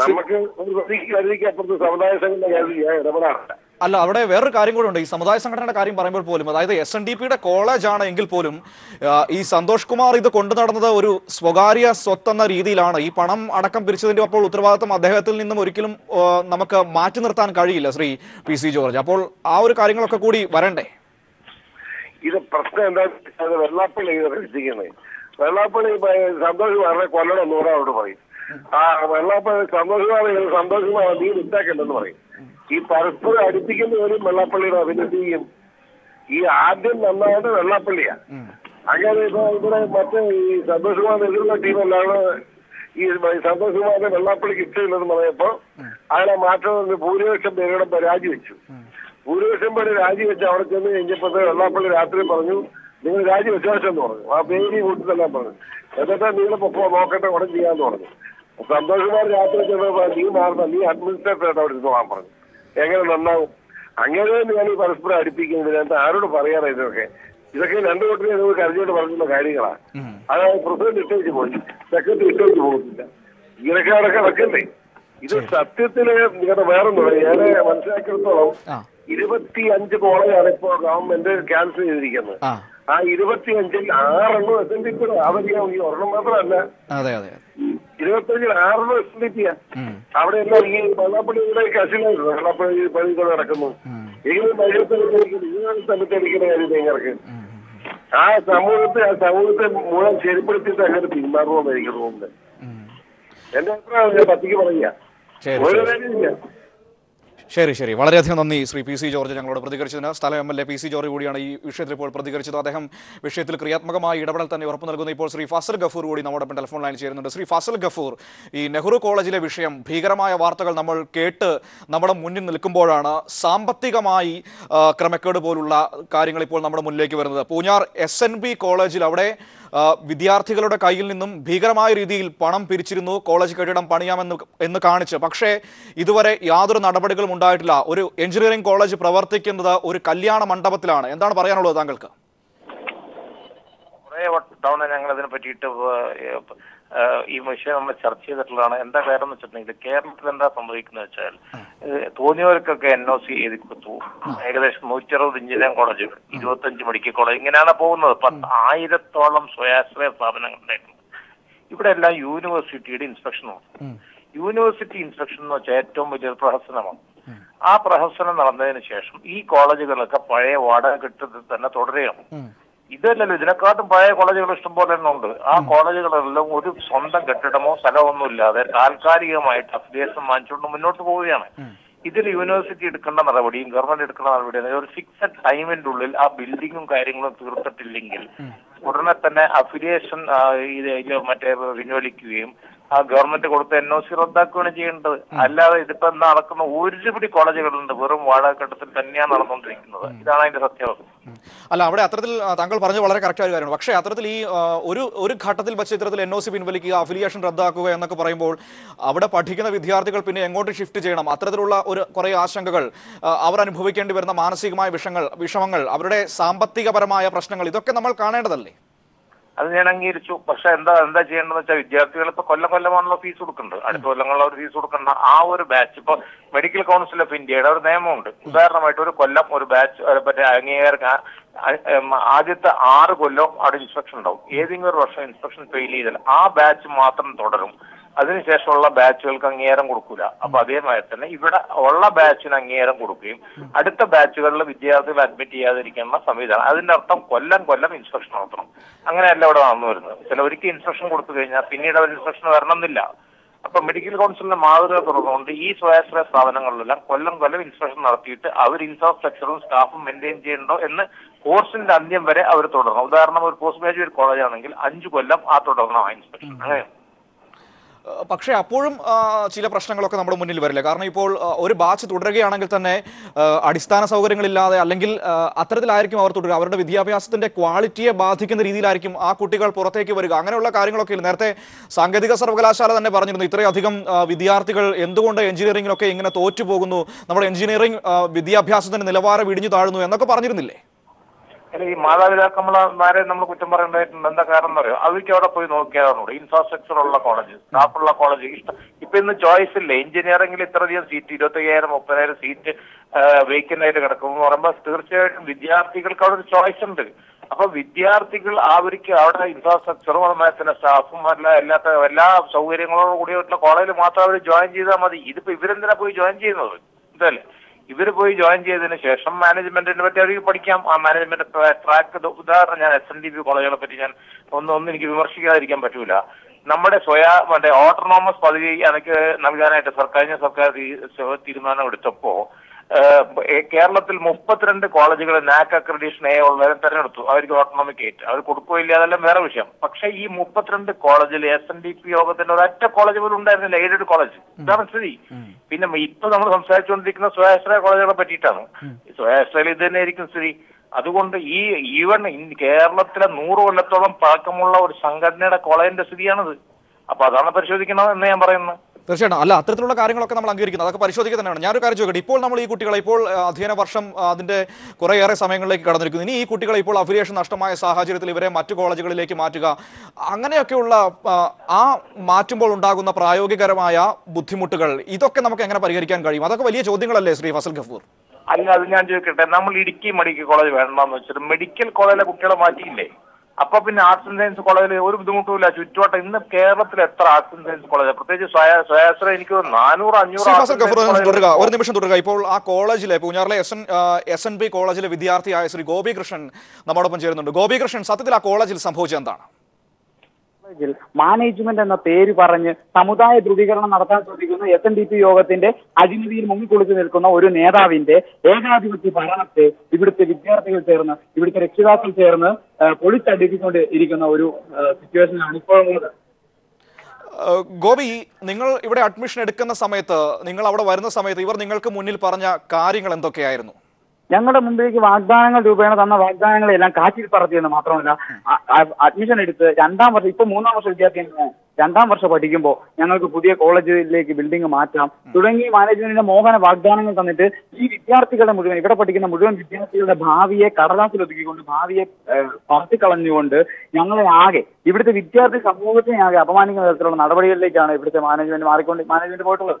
നമുക്ക് ഒരു പ്രതിക്ക് അപ്പുറത്ത് സമുദായ സംഘടന കരുതി ഞാൻ ഇടപെടാറില്ല. അല്ല അവിടെ വേറൊരു കാര്യം കൂടെ ഉണ്ട്. ഈ സമുദായ സംഘടനയുടെ കാര്യം പറയുമ്പോൾ പോലും അതായത് എസ് എൻ ഡി പിയുടെ കോളേജ് ആണ് എങ്കിൽ പോലും ഈ സന്തോഷ് കുമാർ ഇത് കൊണ്ടു നടന്നത് ഒരു സ്വകാര്യ സ്വത്തെന്ന രീതിയിലാണ്. ഈ പണം അടക്കം പിരിച്ചതിന്റെ അപ്പോൾ ഉത്തരവാദിത്വം അദ്ദേഹത്തിൽ നിന്നും ഒരിക്കലും നമുക്ക് മാറ്റി നിർത്താൻ കഴിയില്ല ശ്രീ പി സി ജോർജ്. അപ്പോൾ ആ ഒരു കാര്യങ്ങളൊക്കെ കൂടി വരണ്ടേ? ഇത് പ്രശ്നം എന്താ വെള്ളാപ്പള്ളി വെള്ളാപ്പള്ളി സന്തോഷ് കുമാറിനെ കൊല്ലണം എന്ന് പറയും. ആ വെള്ളാപ്പള്ളി സന്തോഷ് കുമാർ സന്തോഷ് കുമാർ നീ വിട്ടാക്കണ്ടെന്ന് പറയും. ഈ പരസ്പരം അടുപ്പിക്കുന്ന ഒരു വെള്ളാപ്പള്ളിയുടെ അഭിനന്ദിക്കും ഈ ആദ്യം നന്നായത് വെള്ളാപ്പള്ളിയാ. അങ്ങനെ ഇപ്പൊ ഇവിടെ മറ്റേ ഈ സന്തോഷ് കുമാർ എതിർന്ന ടീമല്ലാണ് ഈ സന്തോഷ് കുമാറിനെ വെള്ളാപ്പള്ളിക്ക് ഇഷ്ടമില്ലെന്ന് പറഞ്ഞപ്പോ അയാളെ മാറ്റം ഭൂരിപക്ഷം പേരുടെ രാജിവെച്ചു. ഭൂരിപക്ഷം പേര് രാജിവെച്ച് അവിടെ ചെന്ന് കഴിഞ്ഞപ്പോ വെള്ളാപ്പള്ളി രാത്രി പറഞ്ഞു നിങ്ങൾ രാജിവെച്ചാച്ചെന്ന് പറഞ്ഞു. ആ പേര് കൂട്ടത്തെല്ലാം പറഞ്ഞു. എന്നിട്ട് നിങ്ങൾ പൊക്കോ നോക്കട്ടെ ഉടൻ ചെയ്യാന്ന് പറഞ്ഞു. സന്തോഷ് കുമാർ രാത്രി ചെന്നപ്പോ നീ മാറുന്ന നീ അഡ്മിനിസ്ട്രേറ്റർ ആയിട്ട് അവിടെ ഇരുന്നോളാൻ പറഞ്ഞു. എങ്ങനെ നന്നാവും? അങ്ങനെ ഞാൻ ഈ പരസ്പരം അടുപ്പിക്കുന്നത്. ഞാൻ ആരോട് പറയാറ ഇതൊക്കെ? ഇതൊക്കെ രണ്ടു കൂട്ടരെ നിങ്ങൾ കരഞ്ഞോട്ട് പറഞ്ഞുള്ള കാര്യങ്ങളാ. അതായത് പ്രസിഡന്റ് ഇട്ടേച്ച് പോയി. സെക്രട്ടറി ഇട്ടേച്ച് പോകുന്നില്ല ഇങ്ങനെയൊക്കെ അടക്കം വെക്കണ്ടേ? ഇത് സത്യത്തിൽ നിങ്ങളുടെ വേറൊന്നും ഞാൻ മനസ്സിലാക്കിയിടത്തോളം ഇരുപത്തി അഞ്ച് കോളേജാണ് ഇപ്പോ ഗവൺമെന്റ് ക്യാൻസൽ ചെയ്തിരിക്കുന്നത്. ആ. ഇരുപത്തി അഞ്ചിൽ ആറെണ്ണം എസ് എൻ ഡി അവധിയാവും ഈ ഒരെണ്ണം മാത്രമല്ല. ഇരുപത്തഞ്ചിൽ ആറിന് എസ് ഡി പിയാ അവിടെ എല്ലാം ഈ വെള്ളാപ്പള്ളിയുടെ കശിലായിരുന്നു വെള്ളാപ്പള്ളി പള്ളി കൂടെ നടക്കുന്നു. എങ്കിലും സ്ഥലത്ത് സ്ഥലത്തടിക്കുന്ന കാര്യം നിങ്ങൾക്ക് ആ സമൂഹത്തെ ആ സമൂഹത്തെ മുഴുവൻ ശരിപ്പെടുത്തിയിട്ട് അങ്ങനെ പിന്മാറുമെന്ന് എനിക്ക് തോന്നുന്നത്. എന്റെ അഭിപ്രായം ഞാൻ പത്തിക്ക് പറയുക. ഒരു. കാര്യമില്ല ശരി ശരി. വളരെയധികം നന്ദി ശ്രീ പി സി ജോർജ് ഞങ്ങളോട് പ്രതികരിച്ചതിന്. സ്ഥല M L A P C George കൂടിയാണ് ഈ വിഷയത്തിൽ ഇപ്പോൾ പ്രതികരിച്ചത്. അദ്ദേഹം വിഷയത്തിൽ ക്രിയാത്മകമായ ഇടപെടൽ തന്നെ ഉറപ്പു നൽകുന്നു ഇപ്പോൾ ശ്രീ ഫസൽ ഗഫൂർ കൂടി നമ്മോടൊപ്പം ടെലിഫോൺ ലൈൻ ചേരുന്നുണ്ട്. ശ്രീ ഫസൽ ഗഫൂർ ഈ നെഹ്റു കോളേജിലെ വിഷയം ഭീകരമായ വാർത്തകൾ നമ്മൾ കേട്ട് നമ്മുടെ മുന്നിൽ നിൽക്കുമ്പോഴാണ് സാമ്പത്തികമായി ക്രമക്കേട് പോലുള്ള കാര്യങ്ങൾ ഇപ്പോൾ നമ്മുടെ മുന്നിലേക്ക് വരുന്നത്. പൂഞ്ഞാർ എസ് എൻ ബി കോളേജിൽ അവിടെ വിദ്യാർത്ഥികളുടെ കയ്യിൽ നിന്നും ഭീകരമായ രീതിയിൽ പണം പിരിച്ചിരുന്നു. കോളേജ് കെട്ടിടം പണിയാമെന്ന് എന്ന് കാണിച്ച്. പക്ഷേ ഇതുവരെ യാതൊരു നടപടികളും ഉണ്ടായിട്ടില്ല. ഒരു എഞ്ചിനീയറിംഗ് കോളേജ് പ്രവർത്തിക്കുന്നത് ഒരു കല്യാണ മണ്ഡപത്തിലാണ്. എന്താണ് പറയാനുള്ളത് താങ്കൾക്ക്? കുറെ തവണ ഞങ്ങൾ അതിനെ പറ്റിയിട്ട് ഈ വിഷയം നമ്മൾ ചർച്ച ചെയ്തിട്ടുള്ളതാണ്. എന്താ കാര്യം എന്ന് വെച്ചിട്ടുണ്ടെങ്കിൽ കേരളത്തിൽ എന്താ സംഭവിക്കുന്നത് വെച്ചാൽ തോന്നിയവർക്കൊക്കെ എൻ ഒ സി എഴുതി കൊടുത്തു. ഏകദേശം നൂറ്റി അറുപത് എഞ്ചിനീയറിംഗ് കോളേജുകൾ ഇരുപത്തഞ്ച് മെഡിക്കൽ കോളേജ് ഇങ്ങനെയാണ് പോകുന്നത്. പത്ത് ആയിരത്തോളം സ്വയാശ്രയ സ്ഥാപനങ്ങൾ ഉണ്ടായിട്ടുണ്ട്. ഇവിടെ എല്ലാം യൂണിവേഴ്സിറ്റിയുടെ ഇൻസ്പെക്ഷനുണ്ട് യൂണിവേഴ്സിറ്റി ഇൻസ്പെക്ഷൻ എന്ന് വെച്ചാൽ ഏറ്റവും വലിയൊരു പ്രഹസനമാണ്. ആ പ്രഹസനം നടന്നതിന് ശേഷം ഈ കോളേജുകളൊക്കെ പഴയ വാടക കെട്ടിടത്തിൽ തന്നെ തുടരുകയാണ്. ഇതല്ലല്ലോ ഇതിനെക്കാട്ടും പഴയ കോളേജുകൾ ഇഷ്ടംപോലെ തന്നെ ഉണ്ട്. ആ കോളേജുകളെല്ലാം ഒരു സ്വന്തം കെട്ടിടമോ സ്ഥലമൊന്നും ഇല്ലാതെ താൽക്കാലികമായിട്ട് അഫിലിയേഷൻ വാങ്ങിച്ചുകൊണ്ട് മുന്നോട്ട് പോവുകയാണ്. ഇതിൽ യൂണിവേഴ്സിറ്റി എടുക്കേണ്ട നടപടിയും ഗവൺമെന്റ് എടുക്കേണ്ട നടപടിയും ഒരു ഫിക്സഡ് ടൈമിന്റെ ഉള്ളിൽ ആ ബിൽഡിങ്ങും കാര്യങ്ങളും തീർത്തിട്ടില്ലെങ്കിൽ ഉടനെ തന്നെ അഫിലിയേഷൻ ഇത് മറ്റേ പിൻവലിക്കുകയും ആ ഗവൺമെന്റ് കൊടുത്ത എൻ ഒ സി റദ്ദാക്കുകയാണ് ചെയ്യേണ്ടത്. അല്ലാതെ ഇതിപ്പോ നടക്കുന്ന ഒരുപിടി കോളേജുകളുണ്ട്. വെറും വാടകഘട്ടത്തിൽ തന്നെയാണ് നടന്നുകൊണ്ടിരിക്കുന്നത്. ഇതാണ് അതിന്റെ സത്യം. അല്ല അവിടെ അത്തരത്തിൽ താങ്കൾ പറഞ്ഞത് വളരെ കറക്റ്റ് ആയ കാര്യമാണ്. പക്ഷേ അത്തരത്തിൽ ഈ ഒരു ഒരു ഘട്ടത്തിൽ വെച്ച് ഇത്തരത്തിൽ എൻ ഒ സി പിൻവലിക്കുക അഫിലിയേഷൻ റദ്ദാക്കുക എന്നൊക്കെ പറയുമ്പോൾ അവിടെ പഠിക്കുന്ന വിദ്യാർത്ഥികൾ പിന്നെ എങ്ങോട്ട് ഷിഫ്റ്റ് ചെയ്യണം? അത്തരത്തിലുള്ള ഒരു കുറേ ആശങ്കകൾ അവർ അനുഭവിക്കേണ്ടി വരുന്ന മാനസികമായ വിഷങ്ങൾ വിഷമങ്ങൾ അവരുടെ സാമ്പത്തികപരമായ പ്രശ്നങ്ങൾ ഇതൊക്കെ നമ്മൾ കാണേണ്ടതല്ലേ? അത് ഞാൻ അംഗീകരിച്ചു. പക്ഷെ എന്താ എന്താ ചെയ്യേണ്ടതെന്ന് വെച്ചാൽ വിദ്യാർത്ഥികൾ ഇപ്പൊ കൊല്ലം കൊല്ലമാണല്ലോ ഫീസ് കൊടുക്കേണ്ടത്. അടുത്ത കൊല്ലങ്ങളിൽ അവർ ഫീസ് കൊടുക്കേണ്ട. ആ ഒരു ബാച്ച് ഇപ്പൊ മെഡിക്കൽ കൗൺസിൽ ഓഫ് ഇന്ത്യയുടെ ഒരു നിയമമുണ്ട്. ഉദാഹരണമായിട്ട് ഒരു കൊല്ലം ഒരു ബാച്ച് മറ്റേ അംഗീകാരം ആദ്യത്തെ ആറ് കൊല്ലം അവിടെ ഇൻസ്പെക്ഷൻ ഉണ്ടാവും. ഏതെങ്കിലും ഒരു വർഷം ഇൻസ്പെക്ഷൻ ഫെയിൽ ചെയ്താൽ ആ ബാച്ച് മാത്രം തുടരും. അതിനുശേഷമുള്ള ബാച്ചുകൾക്ക് അംഗീകാരം കൊടുക്കൂല. അപ്പൊ അതേമാതിരി തന്നെ ഇവിടെ ഉള്ള ബാച്ചിന് അംഗീകാരം കൊടുക്കുകയും അടുത്ത ബാച്ചുകളിൽ വിദ്യാർത്ഥികൾ അഡ്മിറ്റ് ചെയ്യാതിരിക്കുന്ന സംവിധാനം. അതിന്റെ അർത്ഥം കൊല്ലം കൊല്ലം ഇൻസ്പെക്ഷൻ നടത്തണം. അങ്ങനെയല്ല ഇവിടെ നടന്നു വരുന്നത്. ചില ഒരിക്കൽ ഇൻസ്പെക്ഷൻ കൊടുത്തു കഴിഞ്ഞാൽ പിന്നീട് അവർ ഇൻസ്പെക്ഷൻ വരണമെന്നില്ല. അപ്പൊ മെഡിക്കൽ കൗൺസിലിന്റെ മാതൃക തുറന്നുകൊണ്ട് ഈ സ്വയാശ്രയ സ്ഥാപനങ്ങളിലെല്ലാം കൊല്ലം കൊല്ലം ഇൻസ്പെക്ഷൻ നടത്തിയിട്ട് അവർ ഇൻഫ്രാസ്ട്രക്ചറും സ്റ്റാഫും മെയിന്റെയിൻ ചെയ്യണ്ടോ എന്ന് കോഴ്സിന്റെ അന്ത്യം വരെ അവർ തുടരണം. ഉദാഹരണം ഒരു പോസ്റ്റ് ഗ്രാജുവേറ്റ് കോളേജ് ആണെങ്കിൽ അഞ്ചു കൊല്ലം ആ തുടരണം ആ ഇൻസ്പെക്ഷൻ അങ്ങനെ പക്ഷേ അപ്പോഴും ചില പ്രശ്നങ്ങളൊക്കെ നമ്മുടെ മുന്നിൽ വരില്ല. കാരണം ഇപ്പോൾ ഒരു ബാച്ച് തുടരുകയാണെങ്കിൽ തന്നെ അടിസ്ഥാന സൗകര്യങ്ങളില്ലാതെ അല്ലെങ്കിൽ അത്തരത്തിലായിരിക്കും അവർ തുടരുക. അവരുടെ വിദ്യാഭ്യാസത്തിന്റെ ക്വാളിറ്റിയെ ബാധിക്കുന്ന രീതിയിലായിരിക്കും ആ കുട്ടികൾ പുറത്തേക്ക് വരിക. അങ്ങനെയുള്ള കാര്യങ്ങളൊക്കെ നേരത്തെ സാങ്കേതിക സർവകലാശാല തന്നെ പറഞ്ഞിരുന്നു ഇത്രയധികം വിദ്യാർത്ഥികൾ എന്തുകൊണ്ട് എഞ്ചിനീയറിംഗിലൊക്കെ ഇങ്ങനെ തോറ്റു പോകുന്നു നമ്മുടെ എഞ്ചിനീയറിംഗ് വിദ്യാഭ്യാസത്തിന്റെ നിലവാരം ഇടിഞ്ഞു താഴുന്നു എന്നൊക്കെ പറഞ്ഞിരുന്നില്ലേ? അല്ല ഈ മാതാപിതാക്കന്മാരെ നമ്മൾ കുറ്റം പറയേണ്ടതായിട്ടുണ്ട്. എന്താ കാരണം എന്ന് പറയുമോ അവർക്ക് അവിടെ പോയി നോക്കിയാണോ ഇൻഫ്രാസ്ട്രക്ചർ ഉള്ള കോളേജ് സ്റ്റാഫുള്ള കോളേജ് ഇഷ്ടം. ഇപ്പൊ ഇന്ന് ചോയ്സ് ഇല്ല? എഞ്ചിനീയറിംഗിൽ ഇത്രയധികം സീറ്റ് ഇരുപത്തയ്യായിരം മുപ്പതിനായിരം സീറ്റ് വേക്കന്റ് ആയിട്ട് കിടക്കും. എന്ന് പറയുമ്പോൾ തീർച്ചയായിട്ടും വിദ്യാർത്ഥികൾക്ക് അവിടെ ഒരു ചോയ്സ് ഉണ്ട്. അപ്പൊ വിദ്യാർത്ഥികൾ അവർക്ക് അവിടെ ഇൻഫ്രാസ്ട്രക്ചറും അതുപോലെ തന്നെ സ്റ്റാഫും അല്ല എല്ലാത്ത എല്ലാ സൗകര്യങ്ങളോടും കൂടിയിട്ടുള്ള കോളേജിൽ മാത്രം അവർ ജോയിൻ ചെയ്താൽ മതി. ഇതിപ്പോ ഇവരെന്തിനാ പോയി ജോയിൻ ചെയ്യുന്നത്? ഇതല്ലേ? ഇവർ പോയി ജോയിൻ ചെയ്തതിന് ശേഷം മാനേജ്മെന്റിനെ പറ്റി അവർക്ക് പഠിക്കാം. ആ മാനേജ്മെന്റ് ട്രാക്ക് ഉദാഹരണം ഞാൻ എസ് എൻ ഡി പി കോളേജുകളെ പറ്റി ഞാൻ ഒന്നും ഒന്നും എനിക്ക് വിമർശിക്കാതിരിക്കാൻ പറ്റൂല. നമ്മുടെ സ്വയാ മറ്റേ ഓട്ടോണോമസ് പദവി എനിക്ക് നൽകാനായിട്ട് സർക്കാരിന് സർക്കാർ തീരുമാനം എടുത്തപ്പോ കേരളത്തിൽ മുപ്പത്തിരണ്ട് കോളേജുകൾ നാക് അക്രഡീഷൻ എ ഉള്ളവരെ തെരഞ്ഞെടുത്തു. അവർക്ക് ഓട്ടോണമിക് കേറ്റ് അവർ കൊടുക്കുകയില്ല അതെല്ലാം വേറെ വിഷയം. പക്ഷെ ഈ മുപ്പത്തിരണ്ട് കോളേജിൽ എസ് എൻ ഡി പി യോഗത്തിന്റെ ഒരൊറ്റ കോളേജ് പോലും ഉണ്ടായിരുന്നില്ല. Aided college. ഇതാണ് സ്ഥിതി. പിന്നെ ഇപ്പൊ നമ്മൾ സംസാരിച്ചുകൊണ്ടിരിക്കുന്ന സ്വയാശ്രയ കോളേജുകളെ പറ്റിയിട്ടാണ്. ഈ സ്വയാശ്രയിൽ ഇത് തന്നെയായിരിക്കും സ്ഥിതി. അതുകൊണ്ട് ഈ ഈവൺ കേരളത്തിലെ നൂറ് കൊല്ലത്തോളം പഴക്കമുള്ള ഒരു സംഘടനയുടെ കോളേജിന്റെ സ്ഥിതിയാണിത്. അപ്പൊ അതാണ് പരിശോധിക്കണം എന്ന് ഞാൻ പറയുന്നത്. തീർച്ചയായിട്ടും. അല്ല അത്തരത്തിലുള്ള കാര്യങ്ങളൊക്കെ നമ്മൾ അംഗീകരിക്കുന്നത് അതൊക്കെ പരിശോധിക്കുക തന്നെയാണ്. ഞാനൊരു കാര്യം ചോദിക്കട്ടെ. ഇപ്പോൾ നമ്മൾ ഈ കുട്ടികളെ ഇപ്പോൾ അധ്യയന വർഷം അതിന്റെ കുറേയേറെ സമയങ്ങളിലേക്ക് കടന്നിരിക്കുന്നു. ഇനി ഈ കുട്ടികളെ ഇപ്പോൾ അഫിലിയേഷൻ നഷ്ടമായ സാഹചര്യത്തിൽ ഇവരെ മറ്റു കോളേജുകളിലേക്ക് മാറ്റുക അങ്ങനെയൊക്കെയുള്ള ആ മാറ്റുമ്പോൾ ഉണ്ടാകുന്ന പ്രായോഗികരമായ ബുദ്ധിമുട്ടുകൾ ഇതൊക്കെ നമുക്ക് എങ്ങനെ പരിഹരിക്കാൻ കഴിയും? അതൊക്കെ വലിയ ചോദ്യങ്ങളല്ലേ ശ്രീ ഫസൽ ഗഫൂർ? അല്ല അത് ഞാൻ ചോദിക്കട്ടെ. നമ്മൾ ഇടുക്കി മെഡിക്കൽ കോളേജ് വേണ്ടെന്ന് വെച്ചിട്ട് മെഡിക്കൽ കോളേജിലെ കുട്ടികളെ മാറ്റിയില്ലേ? അപ്പൊ പിന്നെ ആർട്സ് ആൻഡ് സയൻസ് കോളേജിൽ ഒരു ബുദ്ധിമുട്ടുമില്ല. ചുറ്റുവട്ടം ഇന്ന് കേരളത്തിൽ എത്ര ആർട്സ് ആൻഡ് സയൻസ് കോളേജ് പ്രത്യേകിച്ച് സ്വയ- സ്വയാശ്രയ എനിക്ക് നാനൂറ് അഞ്ഞൂറ് തുടരുക ഒരു നിമിഷം തുടരുക ഇപ്പോൾ ആ കോളേജിലെ പൂഞ്ഞാറിലെ S N S N B കോളേജിലെ വിദ്യാർത്ഥിയായ ശ്രീ ഗോപികൃഷ്ണൻ നമ്മോടൊപ്പം ചേരുന്നുണ്ട്. ഗോപികൃഷ്ണൻ സത്യത്തിൽ ആ കോളേജിൽ സംഭവിച്ചത് എന്താണ്? മാനേജ്മെന്റ് എന്ന പേര് പറഞ്ഞ് സമുദായ ധ്രുവീകരണം നടത്താൻ ശ്രമിക്കുന്ന എസ് എൻ ഡി പി യോഗത്തിന്റെ അഴിമതിയിൽ മുങ്ങിക്കുളിച്ചു നിൽക്കുന്ന ഒരു നേതാവിന്റെ ഏകാധിപത്യ ഭരണത്തെ ഇവിടുത്തെ വിദ്യാർത്ഥികൾ ചേർന്ന് ഇവിടുത്തെ രക്ഷിതാക്കൾ ചേർന്ന് പൊളിച്ചടിപ്പിക്കൊണ്ട് ഇരിക്കുന്ന ഒരു സിറ്റുവേഷനാണ് ഇപ്പോൾ ഉള്ളത്. ഗോപി നിങ്ങൾ ഇവിടെ അഡ്മിഷൻ എടുക്കുന്ന സമയത്ത് നിങ്ങൾ അവിടെ വരുന്ന സമയത്ത് ഇവർ നിങ്ങൾക്ക് മുന്നിൽ പറഞ്ഞ കാര്യങ്ങൾ എന്തൊക്കെയായിരുന്നു? ഞങ്ങളുടെ മുമ്പിലേക്ക് വാഗ്ദാനങ്ങൾ രൂപേണ തന്ന വാഗ്ദാനങ്ങളെല്ലാം കാറ്റിൽ പറത്തിയെന്ന് മാത്രമല്ല അഡ്മിഷൻ എടുത്ത് രണ്ടാം വർഷം ഇപ്പൊ മൂന്നാം വർഷ വിദ്യാർത്ഥിയാണ് രണ്ടാം വർഷം പഠിക്കുമ്പോൾ ഞങ്ങൾക്ക് പുതിയ കോളേജിലേക്ക് ബിൽഡിംഗ് മാറ്റാം. തുടങ്ങി മാനേജ്മെന്റിന്റെ മോഹന വാഗ്ദാനങ്ങൾ തന്നിട്ട് ഈ വിദ്യാർത്ഥികളുടെ മുഴുവൻ ഇവിടെ പഠിക്കുന്ന മുഴുവൻ വിദ്യാർത്ഥികളുടെ ഭാവിയെ കടലാസിൽ ഒതുക്കിക്കൊണ്ട് ഭാവിയെ പറത്തി പറത്തിക്കളഞ്ഞുകൊണ്ട് ഞങ്ങളെ ആകെ ഇവിടുത്തെ വിദ്യാർത്ഥി സമൂഹത്തിനെ ആകെ അപമാനിക്കുന്ന തരത്തിലുള്ള നടപടികളിലേക്കാണ് ഇവിടുത്തെ മാനേജ്മെന്റ് മാറിക്കൊണ്ട് മാനേജ്മെന്റ് പോയിട്ടുള്ളത്.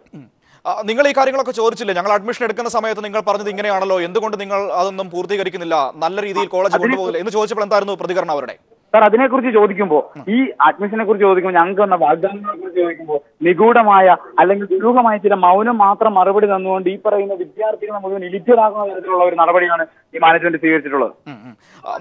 നിങ്ങൾ ഈ കാര്യങ്ങളൊക്കെ ചോദിച്ചില്ലേ? ഞങ്ങൾ അഡ്മിഷൻ എടുക്കുന്ന സമയത്ത് നിങ്ങൾ പറഞ്ഞത് ഇങ്ങനെയാണല്ലോ. എന്തുകൊണ്ട് നിങ്ങൾ അതൊന്നും പൂർത്തീകരിക്കുന്നില്ല? നല്ല രീതിയിൽ കോളേജ് കൊണ്ടുപോകില്ല എന്ന് ചോദിച്ചപ്പോൾ എന്തായിരുന്നു പ്രതികരണം അവരുടെ? സാർ അതിനെക്കുറിച്ച് ചോദിക്കുമ്പോൾ ഈ അഡ്മിഷനെ കുറിച്ച് ചോദിക്കുമ്പോൾ ഞങ്ങൾക്ക് വന്ന വാഗ്ദാനങ്ങളെ കുറിച്ച് ചോദിക്കുമ്പോൾ നിഗൂഢമായ അല്ലെങ്കിൽ ദുരൂഹമായ ചില മൗനം മാത്രം മറുപടി തന്നുകൊണ്ട് ഈ പറയുന്ന വിദ്യാർത്ഥികളെ മുഴുവൻ ഇലിറ്ററാകുന്ന തരത്തിലുള്ള ഒരു നടപടിയാണ് ഈ മാനേജ്മെന്റ് സ്വീകരിച്ചിട്ടുള്ളത്.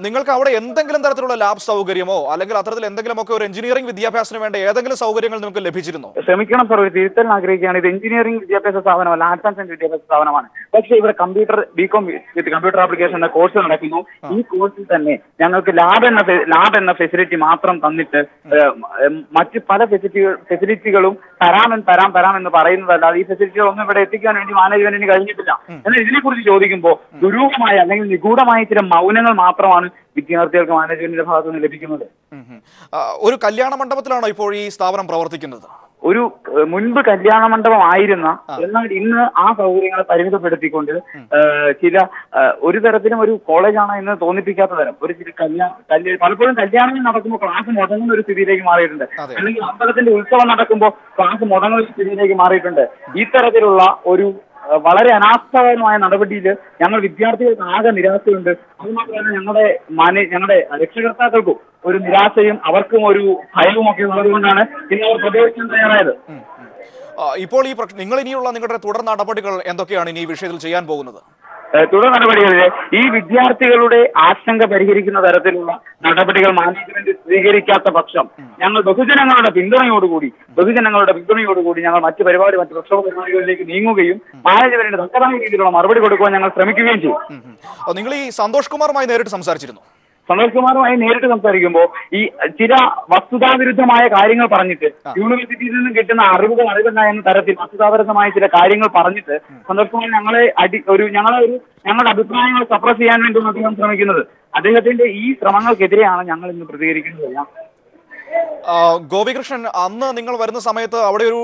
നിങ്ങൾക്ക് അവിടെ എന്തെങ്കിലും തരത്തിലുള്ള ലാബ് സൗകര്യമോ അല്ലെങ്കിൽ അത്തരത്തിൽ എന്തെങ്കിലും ഒക്കെ ഒരു എഞ്ചിനീയറിംഗ് വിദ്യാഭ്യാസത്തിന് വേണ്ട ഏതെങ്കിലും സൗകര്യങ്ങൾ നിങ്ങൾക്ക് ലഭിച്ചിരുന്നോ? ക്ഷമിക്കണം സാർ ഒരു തിരുത്തൽ ആഗ്രഹിക്കുകയാണ്. ഇത് എഞ്ചിനീയറിംഗ് വിദ്യാഭ്യാസ സ്ഥാപനമല്ല ആർട്സ് ആൻഡ് സയൻസ് വിദ്യാഭ്യാസ സ്ഥാപനമാണ്. പക്ഷേ ഇവിടെ computer B Com with computer application എന്ന കോഴ്സ് നടക്കുന്നു. ഈ കോഴ്സിൽ തന്നെ ഞങ്ങൾക്ക് ലാബ് എന്ന ലാബ് എന്ന ഫെസിലിറ്റി മാത്രം തന്നിട്ട് മറ്റ് പല ഫെസിലിറ്റികൾ ഫെസിലിറ്റികളും തരാമെന്ന് തരാം തരാം എന്ന് പറയുന്നതല്ലാതെ ഈ ഫെസിലിറ്റികളൊന്നും ഇവിടെ എത്തിക്കാൻ വേണ്ടി മാനേജ്മെന്റിന് കഴിഞ്ഞിട്ടില്ല. എന്നാൽ ഇതിനെക്കുറിച്ച് ചോദിക്കുമ്പോൾ ദുരൂഹമായ അല്ലെങ്കിൽ നിഗൂഢമായ ചില മൗനങ്ങൾ മാത്രമാണ് വിദ്യാർത്ഥികൾക്ക് മാനേജ്മെന്റിന്റെ ഭാഗത്തുനിന്ന് ലഭിക്കുന്നത്. ഒരു കല്യാണ മണ്ഡപത്തിലാണോ ഇപ്പോൾ ഈ സ്ഥാപനം പ്രവർത്തിക്കുന്നത്? ഒരു മുൻപ് കല്യാണ മണ്ഡപം ആയിരുന്ന എന്നാൽ ഇന്ന് ആ സൗകര്യങ്ങളെ പരിമിതപ്പെടുത്തിക്കൊണ്ട് ചില ഒരു തരത്തിലും ഒരു കോളേജാണ് എന്ന് തോന്നിപ്പിക്കാത്ത തരം. ഒരു ചില കല്യാണം കല്യാ പലപ്പോഴും കല്യാണങ്ങൾ നടക്കുമ്പോൾ ക്ലാസ് മുടങ്ങുന്ന ഒരു സ്ഥിതിയിലേക്ക് മാറിയിട്ടുണ്ട്. അല്ലെങ്കിൽ അമ്പലത്തിന്റെ ഉത്സവം നടക്കുമ്പോൾ ക്ലാസ് മുടങ്ങുന്ന ഒരു സ്ഥിതിയിലേക്ക് മാറിയിട്ടുണ്ട്. ഇത്തരത്തിലുള്ള ഒരു വളരെ അനാസ്ഥകരമായ നടപടിയിൽ ഞങ്ങൾ വിദ്യാർത്ഥികൾക്ക് ആകെ നിരാശയുണ്ട്. അതുമാത്രമല്ല ഞങ്ങളുടെ മാനേ ഞങ്ങളുടെ രക്ഷകർത്താക്കൾക്കും ഒരു നിരാശയും അവർക്കും ഒരു ഭയവും ഒക്കെ ഉള്ളതുകൊണ്ടാണ് ഇന്ന് അവർ പ്രതികരിക്കാൻ തയ്യാറായത്. ഇപ്പോൾ ഈ നിങ്ങൾ ഇനിയുള്ള നിങ്ങളുടെ തുടർ നടപടികൾ എന്തൊക്കെയാണ് ഇനി ഈ വിഷയത്തിൽ ചെയ്യാൻ പോകുന്നത്? തുടർ നടപടികളിൽ ഈ വിദ്യാർത്ഥികളുടെ ആശങ്ക പരിഹരിക്കുന്ന തരത്തിലുള്ള നടപടികൾ മാനേജ്മെന്റ് സ്വീകരിക്കാത്ത പക്ഷം ഞങ്ങൾ ബഹുജനങ്ങളുടെ പിന്തുണയോടുകൂടി ബഹുജനങ്ങളുടെ പിന്തുണയോടുകൂടി ഞങ്ങൾ മറ്റു പരിപാടി മറ്റു പ്രക്ഷോഭ പരിപാടികളിലേക്ക് നീങ്ങുകയും മാനേജ്മെന്റിന് തക്കതായ രീതിയിലുള്ള മറുപടി കൊടുക്കുവാൻ ഞങ്ങൾ ശ്രമിക്കുകയും ചെയ്യും. നിങ്ങൾ ഈ സന്തോഷ് കുമാറുമായി നേരിട്ട് സംസാരിച്ചിരുന്നു. സന്തോഷ് നേരിട്ട് സംസാരിക്കുമ്പോൾ ഈ ചില വസ്തുതാവിരുദ്ധമായ കാര്യങ്ങൾ പറഞ്ഞിട്ട് യൂണിവേഴ്സിറ്റിയിൽ നിന്നും കിട്ടുന്ന അറിവുകൾ അറിവില്ല എന്ന തരത്തിൽ വസ്തുതാപരമായ ചില കാര്യങ്ങൾ പറഞ്ഞിട്ട് സന്തോഷ് കുമാർ ഞങ്ങളെ അടി ഒരു ഞങ്ങളെ ഒരു ഞങ്ങളുടെ അഭിപ്രായങ്ങൾ സപ്രസ് ചെയ്യാൻ വേണ്ടി അദ്ദേഹം ശ്രമിക്കുന്നത്. അദ്ദേഹത്തിന്റെ ഈ ശ്രമങ്ങൾക്കെതിരെയാണ് ഞങ്ങൾ ഇന്ന് പ്രതികരിക്കുന്നത്. ഗോപികൃഷ്ണൻ അന്ന് നിങ്ങൾ വരുന്ന സമയത്ത് അവിടെ ഒരു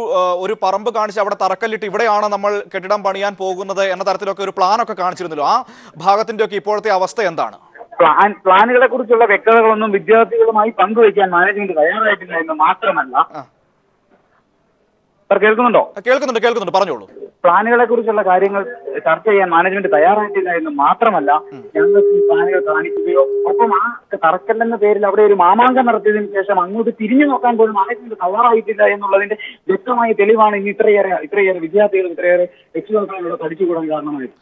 ഒരു പറമ്പ് കാണിച്ച് അവിടെ തറക്കല്ലിട്ട് ഇവിടെയാണ് നമ്മൾ കെട്ടിടം പണിയാൻ പോകുന്നത് എന്ന തരത്തിലൊക്കെ ഒരു പ്ലാനൊക്കെ കാണിച്ചിരുന്നല്ലോ. ആ ഭാഗത്തിന്റെ ഒക്കെ ഇപ്പോഴത്തെ അവസ്ഥ എന്താണ്? പ്ലാൻ പ്ലാനുകളെ കുറിച്ചുള്ള വ്യക്തതകളൊന്നും വിദ്യാർത്ഥികളുമായി പങ്കുവയ്ക്കാൻ മാനേജ്മെന്റ് തയ്യാറായിട്ടില്ല എന്ന് മാത്രമല്ല. സർ കേൾക്കുന്നുണ്ടോ? കേൾക്കുന്നുണ്ട് കേൾക്കുന്നുണ്ട്. പറഞ്ഞോളൂ. പ്ലാനുകളെ കുറിച്ചുള്ള കാര്യങ്ങൾ ചർച്ച ചെയ്യാൻ മാനേജ്മെന്റ് തയ്യാറായിട്ടില്ല എന്ന് മാത്രമല്ല ഞങ്ങൾക്ക് ഈ പ്ലാനുകൾ കാണിക്കുകയോ ഒപ്പം ആ തറക്കല്ലെന്ന പേരിൽ അവിടെ ഒരു മാമാങ്കം നടത്തിയതിനു ശേഷം അങ്ങോട്ട് തിരിഞ്ഞു നോക്കാൻ പോലും മാനേജ്മെന്റ് തയ്യാറായിട്ടില്ല എന്നുള്ളതിന്റെ വ്യക്തമായ തെളിവാണ് ഇന്ന് ഇത്രയേറെ ഇത്രയേറെ വിദ്യാർത്ഥികൾ ഇത്രയേറെ രക്ഷിതാക്കളിലൂടെ പഠിച്ചുകൂടാൻ കാരണമായത്.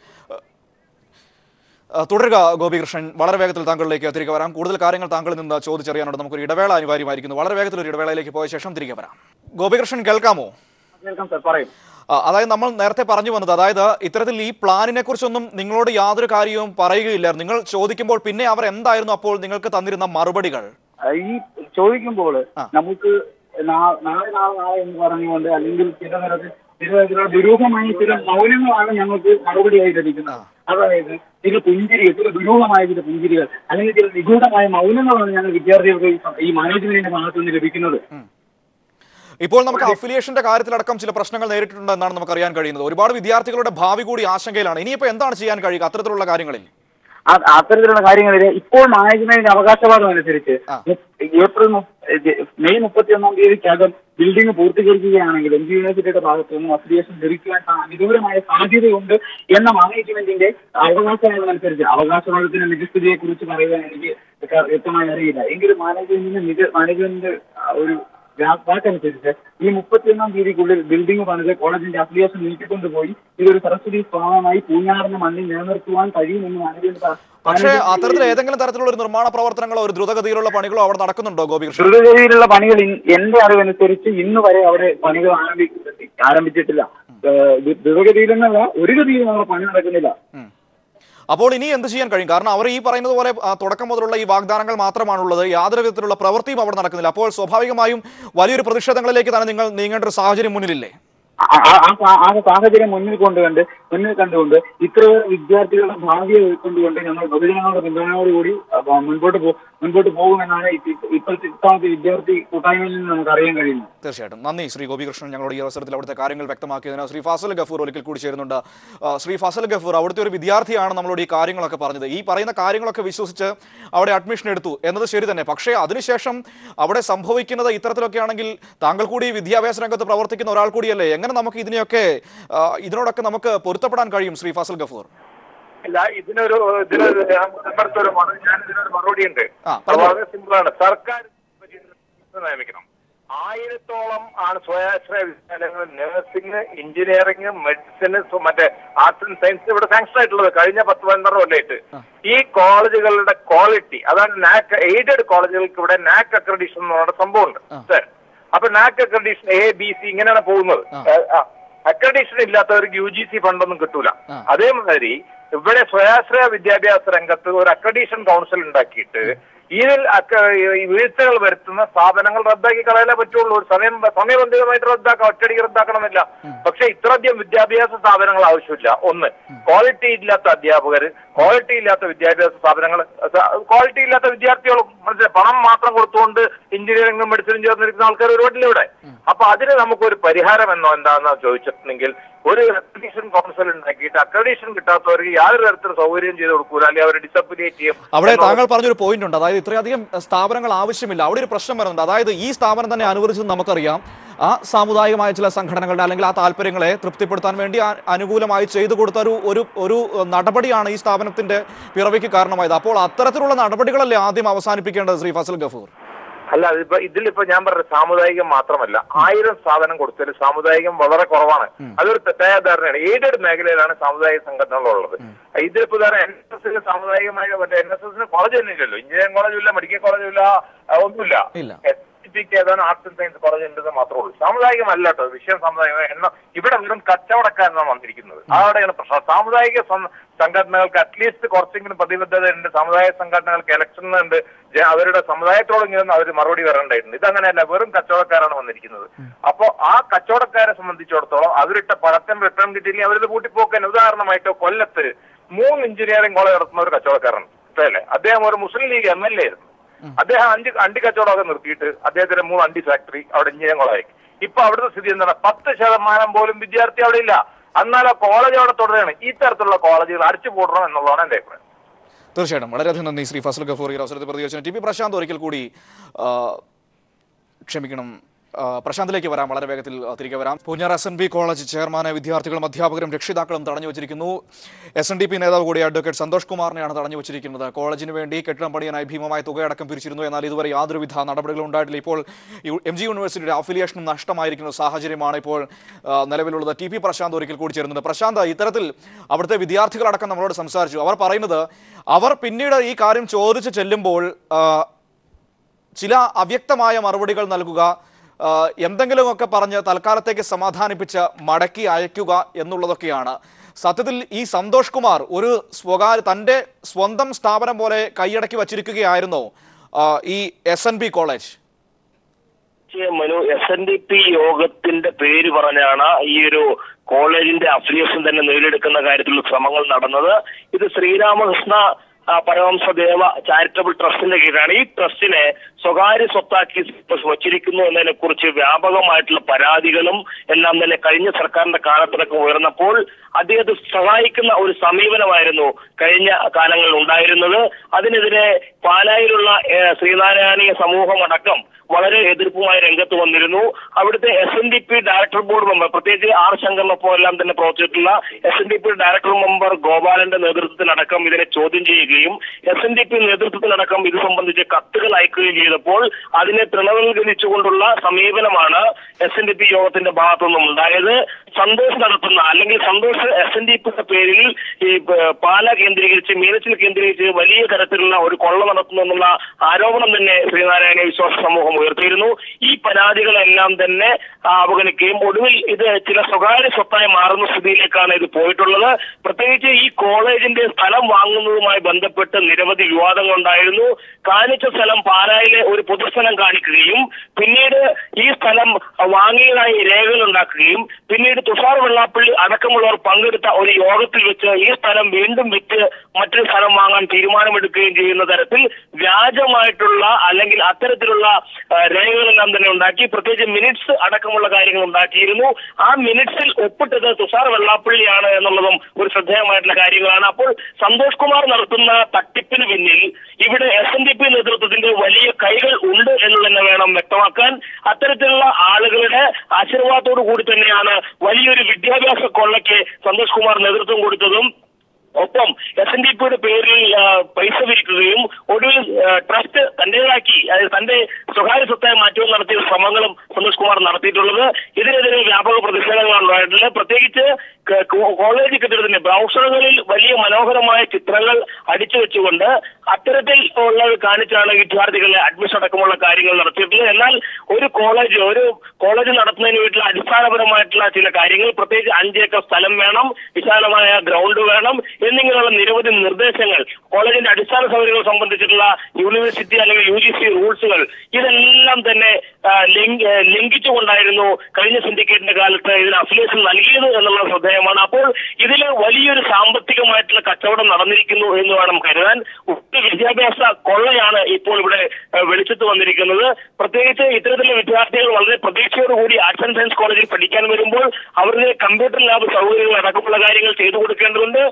തുടരുക ഗോപികൃഷ്ണൻ. വളരെ വേഗത്തിൽ താങ്കളിലേക്ക് തിരികെ വരാം. കൂടുതൽ കാര്യങ്ങൾ താങ്കളിൽ നിന്ന് ചോദിച്ചറിയാനുണ്ട് നമുക്കൊരു ഇടവേള അനിവാര്യമായിരിക്കുന്നു. വളരെ വേഗത്തിൽ ഒരു ഇടവേളയിലേക്ക് പോയ ശേഷം തിരികെ വരാം. ഗോപികൃഷ്ണൻ കേൾക്കാമോ? കേൾക്കാം സർ പറയും. അതായത് നമ്മൾ നേരത്തെ പറഞ്ഞു വന്നത് അതായത് ഇത്തരത്തിൽ ഈ പ്ലാനിനെ കുറിച്ചൊന്നും നിങ്ങളോട് യാതൊരു കാര്യവും പറയുകയില്ലായിരുന്നു. നിങ്ങൾ ചോദിക്കുമ്പോൾ പിന്നെ അവർ എന്തായിരുന്നു അപ്പോൾ നിങ്ങൾക്ക് തന്നിരുന്ന മറുപടികൾ? ഈ ചോദിക്കുമ്പോൾ നമുക്ക് നാളെ നാളെ നാളെ എന്ന് പറഞ്ഞുകൊണ്ട് അല്ലെങ്കിൽ ചില തരത്തിൽ തരത്തിലുള്ള ദുരൂഹമായ ചില മൗനങ്ങളാണ് ഞങ്ങൾക്ക് മറുപടിയായി ലഭിക്കുന്നത് അതായത് ചില പുഞ്ചിരികൾ ചില ദുരൂഹമായ ചില പുഞ്ചിരികൾ അല്ലെങ്കിൽ ചില നിഗൂഢമായ മൗനങ്ങളാണ് ഞങ്ങൾ വിദ്യാർത്ഥികൾക്ക് ഈ- മാനേജ്മെന്റിന്റെ ഭാഗത്തു നിന്ന് ലഭിക്കുന്നത്. ഇപ്പോൾ നമുക്ക് അഫിലിയേഷന്റെ കാര്യത്തിലടക്കം ചില പ്രശ്നങ്ങൾ നേരിട്ടിട്ടുണ്ട് എന്നാണ് നമുക്ക് അറിയാൻ കഴിയുന്നത്. ഒരുപാട് വിദ്യാർത്ഥികളുടെ ഭാവി കൂടി ആശങ്കയിലാണ്. ഇനിയിപ്പോ എന്താണ് ചെയ്യാൻ കഴിയുക? അത്തരത്തിലുള്ള കാര്യങ്ങളിൽ. അത്തരത്തിലുള്ള കാര്യങ്ങളിൽ ഇപ്പോൾ മാനേജ്മെന്റിന്റെ അവകാശവാദം അനുസരിച്ച് ഏപ്രിൽ മെയ് മുപ്പത്തി ഒന്നാം തീയതിക്കകം ബിൽഡിംഗ് പൂർത്തീകരിക്കുകയാണെങ്കിൽ എം ജി യൂണിവേഴ്സിറ്റിയുടെ ഭാഗത്തു നിന്നും അഫിലിയേഷൻ ലഭിക്കുവാൻ വിദൂരമായ സാധ്യതയുണ്ട് എന്ന മാനേജ്മെന്റിന്റെ അവകാശവാദം അനുസരിച്ച് അവകാശവാദത്തിന്റെ നിജസ്ഥിതിയെ കുറിച്ച് പറയുവാൻ എനിക്ക് വ്യക്തമായി അറിയില്ല. എങ്കിലും മാനേജ്മെന്റിന്റെ നിജ മാനേജ്മെന്റിന്റെ ഒരു വാക്കനുസരിച്ച് ഈ മുപ്പത്തിയൊന്നാം തീയതിക്കുള്ളിൽ ബിൽഡിംഗ് പണിത് കോളേജിന്റെ അഫിലിയേഷൻ നീട്ടിക്കൊണ്ടുപോയി ഇതൊരു സരസ്വതി സ്ഥാനമായി പൂഞ്ഞാറിന് മണ്ണിൽ നിലനിർത്തുവാൻ കഴിയുമെന്ന് മാനേജ്മെന്റ് പക്ഷേ അത്തരത്തിൽ ഏതെങ്കിലും തരത്തിലുള്ള ഒരു നിർമ്മാണ പ്രവർത്തനങ്ങളോ ഒരു ദ്രുതഗതിയിലുള്ള പണികളോ അവിടെ നടക്കുന്നുണ്ടോ ഗോപികൃഷ്ണൻ ദ്രുതഗതിയിലുള്ള പണികൾ എന്റെ അറിവനുസരിച്ച് ഇന്ന് വരെ അവിടെ പണികൾ ആരംഭിച്ചിട്ടില്ല. ദ്രുതഗതിയിലെന്നല്ല ഒരു ഗതിയിലും അവിടെ പണി നടക്കുന്നില്ല. അപ്പോൾ ഇനി എന്ത് ചെയ്യാൻ കഴിയും? കാരണം അവർ ഈ പറയുന്നത് പോലെ തുടക്കം മുതലുള്ള ഈ വാഗ്ദാനങ്ങൾ മാത്രമാണുള്ളത്. യാതൊരു വിധത്തിലുള്ള പ്രവൃത്തിയും അവിടെ നടക്കുന്നില്ല. അപ്പോൾ സ്വാഭാവികമായും വലിയൊരു പ്രതിഷേധങ്ങളിലേക്ക് തന്നെ നിങ്ങൾ നീങ്ങേണ്ട ഒരു സാഹചര്യം മുന്നിലില്ലേ? ആ- സാഹചര്യം മുന്നിൽ കൊണ്ടുകൊണ്ട് മുന്നിൽ കണ്ടുകൊണ്ട് ഇത്ര വിദ്യാർത്ഥികളുടെ ഭാവിയെ ഉൾക്കൊണ്ടുകൊണ്ട് ഞങ്ങൾ ബഹുജനങ്ങളുടെ പിന്തുണയോടുകൂടി മുൻപോട്ട് മുൻപോട്ട് പോകുമെന്നാണ് ഇപ്പ- ഇപ്പോഴത്തെ ഇത്തവണത്തെ വിദ്യാർത്ഥി കൂട്ടായ്മയിൽ നിന്ന് നമുക്ക് അറിയാൻ കഴിയുന്നത്. തീർച്ചയായിട്ടും. നന്ദി ശ്രീ ഗോപികൃഷ്ണൻ ഞങ്ങളുടെ ഈ അവസരത്തിൽ അവിടുത്തെ കാര്യങ്ങൾ വ്യക്തമാക്കിയതിന്. ശ്രീ ഫാസൽ ഗഫൂർ ഒരിക്കൽ കൂടി ചേരുന്നുണ്ട്. ശ്രീ ഫാസൽ ഗഫൂർ അവിടുത്തെ ഒരു വിദ്യാർത്ഥിയാണ് നമ്മളോട് ഈ കാര്യങ്ങളൊക്കെ പറഞ്ഞത്. ഈ പറയുന്ന കാര്യങ്ങളൊക്കെ വിശ്വസിച്ച് അവിടെ അഡ്മിഷൻ എടുത്തു എന്നത് ശരി തന്നെ. പക്ഷേ അതിനുശേഷം അവിടെ സംഭവിക്കുന്നത് ഇത്തരത്തിലൊക്കെ ആണെങ്കിൽ താങ്കൾ കൂടി വിദ്യാഭ്യാസ രംഗത്ത് പ്രവർത്തിക്കുന്ന ഒരാൾ കൂടിയല്ലേ? എങ്ങനെ നമുക്ക് ഇതിനെയൊക്കെ ഇതിനോടൊക്കെ നമുക്ക് പൊരുത്തപ്പെടാൻ കഴിയും ശ്രീ ഫാസൽ ഗഫൂർ? അല്ല ഇതിനൊരു ഇതിനൊരു ഞാൻ ഇതിനൊരു മറുപടി ഉണ്ട്. വളരെ സിമ്പിൾ ആണ് സർക്കാർ നിയമിക്കണം. ആയിരത്തോളം ആണ് സ്വയാശ്രയ വിദ്യാലയങ്ങൾ നഴ്സിംഗ് എഞ്ചിനീയറിംഗ് മെഡിസിൻ മറ്റേ ആർട്സ് ആൻഡ് സയൻസ് ഇവിടെ സാങ്ഷൻ ആയിട്ടുള്ളത് കഴിഞ്ഞ പത്ത് പന്ത്രണ്ട് കൊല്ലമായിട്ട് ഈ കോളേജുകളുടെ ക്വാളിറ്റി അതാണ് നാക് എയ്ഡഡ് കോളേജുകൾക്ക് ഇവിടെ നാക് അക്രഡിഷൻ എന്ന് പറയുന്ന സംഭവമുണ്ട്. അപ്പൊ നാക്ക് അക്രഡിഷൻ എ ബി സി ഇങ്ങനെയാണ് പോകുന്നത്. അക്രഡിഷൻ ഇല്ലാത്തവർക്ക് യു ജി സി ഫണ്ടൊന്നും കിട്ടൂല. അതേമാതിരി ഇവിടെ സ്വയാശ്രയ വിദ്യാഭ്യാസ രംഗത്ത് ഒരു അക്രഡീഷൻ കൗൺസിൽ ഉണ്ടാക്കിയിട്ട് ഇതിൽ വീഴ്ചകൾ വരുത്തുന്ന സ്ഥാപനങ്ങൾ റദ്ദാക്കി കളയാനേ പറ്റുള്ളൂ. ഒരു സമയം സമയബന്ധിതമായിട്ട് റദ്ദാക്കാം ഒറ്റയടിക്ക് റദ്ദാക്കണമെന്നില്ല. പക്ഷെ ഇത്രയധികം വിദ്യാഭ്യാസ സ്ഥാപനങ്ങൾ ആവശ്യമില്ല. ഒന്ന് ക്വാളിറ്റി ഇല്ലാത്ത അധ്യാപകർ ക്വാളിറ്റി ഇല്ലാത്ത വിദ്യാഭ്യാസ സ്ഥാപനങ്ങൾ ക്വാളിറ്റി ഇല്ലാത്ത വിദ്യാർത്ഥികളും മനസ്സിലായി? പണം മാത്രം കൊടുത്തുകൊണ്ട് എഞ്ചിനീയറിംഗും മെഡിസിനും ചേർന്നിരിക്കുന്ന ആൾക്കാർ ഒരുപാടില്ല ഇവിടെ? അപ്പൊ അതിന് നമുക്കൊരു പരിഹാരം എന്നോ എന്താണെന്ന് ചോദിച്ചിട്ടുണ്ടെങ്കിൽ ഒരു അക്രഡീഷൻ കൗൺസിൽ ഉണ്ടാക്കിയിട്ട് അക്രഡീഷൻ കിട്ടാത്തവർക്ക് യാതൊരു തരത്തിലും സൗകര്യം ചെയ്ത് കൊടുക്കൂല അല്ലെങ്കിൽ അവരെ ഡിസപ്പിനേറ്റ് ചെയ്യും അവിടെ താങ്കൾ പറഞ്ഞൊരു പോയിന്റ് ഉണ്ട്. അതായത് ഇത്രയധികം സ്ഥാപനങ്ങൾ ആവശ്യമില്ല. അവിടെ ഒരു പ്രശ്നം വരുന്നുണ്ട്. അതായത് ഈ സ്ഥാപനം തന്നെ അനുവദിച്ചത് നമുക്കറിയാം. ആ സാമുദായികമായ ചില സംഘടനകളുടെ അല്ലെങ്കിൽ ആ താല്പര്യങ്ങളെ തൃപ്തിപ്പെടുത്താൻ വേണ്ടി അനുകൂലമായി ചെയ്തു കൊടുത്ത ഒരു ഒരു ഒരു നടപടിയാണ് ഈ സ്ഥാപനത്തിന്റെ പിറവിക്ക് കാരണമായത്. അപ്പോൾ അത്തരത്തിലുള്ള നടപടികളല്ലേ ആദ്യം അവസാനിപ്പിക്കേണ്ടത് ശ്രീ ഫസൽ ഗഫൂർ? അല്ല അതിപ്പോ ഇതിലിപ്പോ ഞാൻ പറഞ്ഞ സാമുദായികം മാത്രമല്ല ആയിരം സാധനം കൊടുത്താൽ സാമുദായികം വളരെ കുറവാണ്. അതൊരു തെറ്റായ ധാരണയാണ് ഏതൊരു മേഖലയിലാണ് സാമുദായിക സംഘടനകളുള്ളത് ഇതിലിപ്പോ ധാരണ എൻ എസ് എസിന് സാമുദായികമായ മറ്റേ എൻ എസ് എസിന് കോളേജ് തന്നെ ഇല്ലല്ലോ. എഞ്ചിനീയറിംഗ് കോളേജും ഇല്ല മെഡിക്കൽ കോളേജും ഇല്ല ആ, ഒന്നുമില്ല. എസ് ടിക്ക് ഏതാണ് ആർട്സ് ആൻഡ് സയൻസ് കോളേജ് ഉണ്ടെന്ന് മാത്രമേ ഉള്ളൂ. സാമുദായികമല്ല കേട്ടോ വിഷയം സാമുദായികം എണ്ണ. ഇവിടെ വെറും കച്ചവടക്കാരനാണ് വന്നിരിക്കുന്നത്. അവിടെയാണ് പ്രശ്നം. സാമുദായിക സംഘടനകൾക്ക് അറ്റ്ലീസ്റ്റ് കുറച്ചെങ്കിലും പ്രതിബദ്ധത ഉണ്ട്. സമുദായ സംഘടനകൾക്ക് ഇലക്ഷൻ ഉണ്ട്. അവരുടെ സമുദായത്തോടെങ്കിലും അവർ മറുപടി വരേണ്ടായിട്ടുണ്ട് ഇതങ്ങനെയല്ല വെറും കച്ചവടക്കാരാണ് വന്നിരിക്കുന്നത്. അപ്പോ ആ കച്ചവടക്കാരെ സംബന്ധിച്ചിടത്തോളം അവരിട്ട പഴക്കം റിട്ടേൺ കിട്ടിയില്ലെങ്കിൽ അവരിത് കൂട്ടിപ്പോക്കാൻ ഉദാഹരണമായിട്ട് കൊല്ലത്ത് മൂന്ന് എഞ്ചിനീയറിംഗ് കോളേജ് നടത്തുന്ന ഒരു കച്ചവടക്കാരൻ അല്ലേ അദ്ദേഹം ഒരു Muslim League M L A ആയിരുന്നു. അദ്ദേഹം അഞ്ച് അണ്ടി കച്ചവടമൊക്കെ നിർത്തിയിട്ട് അദ്ദേഹത്തിന്റെ മൂന്ന് അണ്ടി ഫാക്ടറി അവിടെ എഞ്ചിനീയറിംഗ് കോളേജ് ഇപ്പൊ അവിടുത്തെ സ്ഥിതി എന്താണ്? പത്ത് ശതമാനം പോലും വിദ്യാർത്ഥി അവിടെ ഇല്ല. എന്നാൽ ആ കോളേജ് അവിടെ തുടരുകയാണ്. ഈ തരത്തിലുള്ള കോളേജുകൾ അടിച്ചു പൂട്ടണം എന്നുള്ളതാണ് എന്റെ അഭിപ്രായം. തീർച്ചയായിട്ടും. വളരെയധികം നന്ദി ശ്രീ ഫസൽ ഗഫൂർ ഈ അവസരത്തിൽ പ്രതികരിച്ചു ടി പി പ്രശാന്ത് ഒരിക്കൽ കൂടി ക്ഷമിക്കണം. പ്രശാന്തിലേക്ക് വരാം. വളരെ വേഗത്തിൽ തിരികെ വരാം. Poonjar S N B college ചെയർമാനെ വിദ്യാർത്ഥികളും അധ്യാപകരും രക്ഷിതാക്കളും തടഞ്ഞു വെച്ചിരിക്കുന്നു. എസ് എൻ ഡി പി നേതാവ് കൂടി അഡ്വക്കേറ്റ് സന്തോഷ് കുമാറിനെയാണ് തടഞ്ഞു വെച്ചിരിക്കുന്നത്. കോളേജിന് വേണ്ടി കെട്ടിടം പണിയാനായി ഭീമമായ തുകയടക്കം പിരിച്ചിരുന്നു. എന്നാൽ ഇതുവരെ യാതൊരുവിധ നടപടികളും ഉണ്ടായിട്ടില്ല. ഇപ്പോൾ എം ജി യൂണിവേഴ്സിറ്റിയുടെ അഫിലിയേഷനും നഷ്ടമായിരിക്കുന്ന സാഹചര്യമാണ് ഇപ്പോൾ നിലവിലുള്ളത്. ടി പി പ്രശാന്ത് ഒരിക്കൽ കൂടി ചേരുന്നത് പ്രശാന്ത് ഇത്തരത്തിൽ അവിടുത്തെ വിദ്യാർത്ഥികളടക്കം നമ്മളോട് സംസാരിച്ചു. അവർ പറയുന്നത് അവർ പിന്നീട് ഈ കാര്യം ചോദിച്ചു ചെല്ലുമ്പോൾ ചില അവ്യക്തമായ മറുപടികൾ നൽകുക എന്തെങ്കിലുമൊക്കെ പറഞ്ഞ് തൽക്കാലത്തേക്ക് സമാധാനിപ്പിച്ച് മടക്കി അയക്കുക എന്നുള്ളതൊക്കെയാണ്. സത്യത്തിൽ ഈ സന്തോഷ് കുമാർ ഒരു സ്വകാര്യ തന്റെ സ്വന്തം സ്ഥാപനം പോലെ കൈയടക്കി വച്ചിരിക്കുകയായിരുന്നോ ഈ S N college. Manu S N D P യോഗത്തിന്റെ പേര് പറഞ്ഞാണ് ഈ ഒരു കോളേജിന്റെ അഫിലിയേഷൻ തന്നെ നേടിയെടുക്കുന്ന കാര്യത്തിലുള്ള ശ്രമങ്ങൾ നടന്നത്. ഇത് ശ്രീരാമകൃഷ്ണ ആ, പരമഹംസദേവ ചാരിറ്റബിൾ ട്രസ്റ്റിന്റെ കീഴിലാണ്. ഈ ട്രസ്റ്റിനെ സ്വകാര്യ സ്വത്താക്കി വച്ചിരിക്കുന്നു എന്നതിനെ കുറിച്ച് വ്യാപകമായിട്ടുള്ള പരാതികളും എല്ലാം തന്നെ കഴിഞ്ഞ സർക്കാരിന്റെ കാലത്തിലൊക്കെ ഉയർന്നപ്പോൾ അദ്ദേഹത്തെ സഹായിക്കുന്ന ഒരു സമീപനമായിരുന്നു കഴിഞ്ഞ കാലങ്ങളിൽ ഉണ്ടായിരുന്നത്. അതിനെതിരെ പാലായിലുള്ള ശ്രീനാരായണീയ സമൂഹം അടക്കം വളരെ എതിർപ്പുമായി രംഗത്ത് വന്നിരുന്നു. അവിടുത്തെ S N D P director board member പ്രത്യേകിച്ച് ആർ ശങ്കറിനൊപ്പം എല്ലാം തന്നെ പ്രവർത്തിച്ചിട്ടുള്ള S N D P director member ഗോപാലന്റെ നേതൃത്വത്തിനടക്കം ഇതിനെ ചോദ്യം ചെയ്യുകയും എസ് എൻ ഡി പി നേതൃത്വത്തിനടക്കം ഇത് സംബന്ധിച്ച് കത്തുകൾ അയക്കുകയും ചെയ്തപ്പോൾ അതിനെ തൃണവൽക്കരിച്ചുകൊണ്ടുള്ള സമീപനമാണ് എസ് എൻ ഡി പി യോഗത്തിന്റെ ഭാഗത്തുനിന്നും ഉണ്ടായത്. സന്തോഷ് നടത്തുന്ന അല്ലെങ്കിൽ സന്തോഷ് എസ് എൻ ഡി പിയുടെ പേരിൽ ഈ പാല കേന്ദ്രീകരിച്ച് മീനച്ചിൽ കേന്ദ്രീകരിച്ച് വലിയ തരത്തിലുള്ള ഒരു കൊള്ള നടത്തുന്നു എന്നുള്ള ആരോപണം തന്നെ ശ്രീനാരായണ വിശ്വാസ സമൂഹം ഉയർത്തിയിരുന്നു. ഈ പരാതികളെല്ലാം തന്നെ അവഗണിക്കുകയും ഒടുവിൽ ഇത് ചില സ്വകാര്യ സ്വത്തായി മാറുന്ന സ്ഥിതിയിലേക്കാണ് ഇത് പോയിട്ടുള്ളത്. പ്രത്യേകിച്ച് ഈ കോളേജിന്റെ സ്ഥലം വാങ്ങുന്നതുമായി ബന്ധപ്പെട്ട് നിരവധി വിവാദങ്ങൾ ഉണ്ടായിരുന്നു. കാണിച്ച സ്ഥലം പാലായിലെ ഒരു പൊതുസ്ഥലം കാണിക്കുകയും പിന്നീട് ഈ സ്ഥലം വാങ്ങിയതായി രേഖകൾ ഉണ്ടാക്കുകയും പിന്നീട് തുഷാർ വെള്ളാപ്പള്ളി അടക്കമുള്ളവർ പങ്കെടുത്ത ഒരു യോഗത്തിൽ വെച്ച് ഈ സ്ഥലം വീണ്ടും വിറ്റ് മറ്റൊരു സ്ഥലം വാങ്ങാൻ തീരുമാനമെടുക്കുകയും ചെയ്യുന്ന തരത്തിൽ വ്യാജമായിട്ടുള്ള അല്ലെങ്കിൽ അത്തരത്തിലുള്ള രേഖകളെല്ലാം തന്നെ ഉണ്ടാക്കി പ്രത്യേകിച്ച് മിനിറ്റ്സ് അടക്കമുള്ള കാര്യങ്ങൾ ഉണ്ടാക്കിയിരുന്നു. ആ മിനിറ്റ്സിൽ ഒപ്പിട്ടത് തുഷാർ വെള്ളാപ്പള്ളിയാണ് എന്നുള്ളതും ഒരു ശ്രദ്ധേയമായിട്ടുള്ള കാര്യങ്ങളാണ്. അപ്പോൾ സന്തോഷ് കുമാർ നടത്തുന്ന തട്ടിപ്പിന് പിന്നിൽ ഇവിടെ എസ് എൻ ഡി പി നേതൃത്വത്തിന്റെ വലിയ കൈകൾ ഉണ്ട് എന്ന് തന്നെ വേണം വ്യക്തമാക്കാൻ. അത്തരത്തിലുള്ള ആളുകളുടെ ആശീർവാദത്തോടു കൂടി തന്നെയാണ് വലിയൊരു വിദ്യാഭ്യാസ കൊള്ളയ്ക്ക് സന്തോഷ് കുമാർ നേതൃത്വം കൊടുത്തതും ഒപ്പം എസ് എൻ ഡി പിയുടെ പേരിൽ പൈസ പിരിക്കുകയും ഒടുവിൽ ട്രസ്റ്റ് തന്റേതാക്കി തന്റെ സ്വകാര്യ സ്വത്തായി മാറ്റവും നടത്തിയ ശ്രമങ്ങളും സന്തോഷ് കുമാർ നടത്തിയിട്ടുള്ളത്. ഇതിനെതിരെ വ്യാപക പ്രതിഷേധങ്ങളാണ് ഉണ്ടായിട്ടുള്ളത് പ്രത്യേകിച്ച് കോളേജ് കെട്ടിടത്തിന്റെ ബ്രൗസറുകളിൽ വലിയ മനോഹരമായ ചിത്രങ്ങൾ അടിച്ചു വെച്ചുകൊണ്ട് അത്തരത്തിൽ ഉള്ളത് കാണിച്ചാണ് വിദ്യാർത്ഥികളെ അഡ്മിഷൻ അടക്കമുള്ള കാര്യങ്ങൾ നടത്തിയിട്ടുള്ളത്. എന്നാൽ ഒരു കോളേജ് ഒരു കോളേജ് നടത്തുന്നതിന് വേണ്ടിയിട്ടുള്ള അടിസ്ഥാനപരമായിട്ടുള്ള ചില കാര്യങ്ങൾ പ്രത്യേകിച്ച് അഞ്ചേക്കർ സ്ഥലം വേണം വിശാലമായ ഗ്രൗണ്ട് വേണം എന്നിങ്ങനെയുള്ള നിരവധി നിർദ്ദേശങ്ങൾ കോളേജിന്റെ അടിസ്ഥാന സൗകര്യങ്ങൾ സംബന്ധിച്ചിട്ടുള്ള യൂണിവേഴ്സിറ്റി അല്ലെങ്കിൽ യു ജി സി റൂൾസുകൾ ഇതെല്ലാം തന്നെ ലംഘിച്ചുകൊണ്ടായിരുന്നു കഴിഞ്ഞ സിൻഡിക്കേറ്റിന്റെ കാലത്ത് ഇതിന് അഫിലിയേഷൻ നൽകിയത് എന്നുള്ളത് ശ്രദ്ധേയമാണ്. അപ്പോൾ ഇതിൽ വലിയൊരു സാമ്പത്തികമായിട്ടുള്ള കച്ചവടം നടന്നിരിക്കുന്നു എന്ന് വേണം കരുതാൻ. ഒരു വിദ്യാഭ്യാസ കൊള്ളയാണ് ഇപ്പോൾ ഇവിടെ വെളിച്ചത്ത് വന്നിരിക്കുന്നത്. പ്രത്യേകിച്ച് ഇത്തരത്തിലുള്ള വിദ്യാർത്ഥികൾ വളരെ പ്രതീക്ഷയോടുകൂടി ആർട്സ് ആൻഡ് സയൻസ് കോളേജിൽ പഠിക്കാൻ വരുമ്പോൾ അവരുടെ കമ്പ്യൂട്ടർ ലാബ് സൗകര്യങ്ങൾ അടക്കമുള്ള കാര്യങ്ങൾ ചെയ്തു കൊടുക്കേണ്ടതുണ്ട്.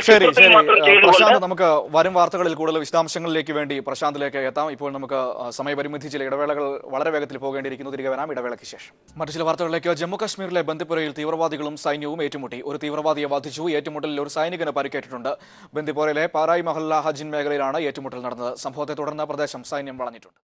ശരി ശരി. പ്രശാന്ത് നമുക്ക് വരും വാർത്തകളിൽ കൂടുതൽ വിശദാംശങ്ങളിലേക്ക് വേണ്ടി പ്രശാന്തിലേക്ക് എത്താം. ഇപ്പോൾ നമുക്ക് സമയപരിമിതി ചില ഇടവേളകൾ വളരെ വേഗത്തിൽ പോകേണ്ടിയിരിക്കുന്നു. തിരികെ വരാം. ഇടവേളയ്ക്ക് ശേഷം. മറ്റു ചില വാർത്തകളിലേക്ക് ജമ്മു കാശ്മീരിലെ ബന്ദിപ്പുരയിൽ തീവ്രവാദികളും സൈന്യവും ഏറ്റുമുട്ടി. ഒരു തീവ്രവാദിയെ വധിച്ചു. ഏറ്റുമുട്ടലിൽ ഒരു സൈനികന് പരിക്കേറ്റിട്ടുണ്ട്. ബന്ദിപ്പുരയിലെ പാറായി മഹല്ല ഹജിൻ മേഖലയിലാണ് ഏറ്റുമുട്ടൽ നടന്നത്. സംഭവത്തെ തുടർന്ന് പ്രദേശം സൈന്യം വളഞ്ഞിട്ടുണ്ട്.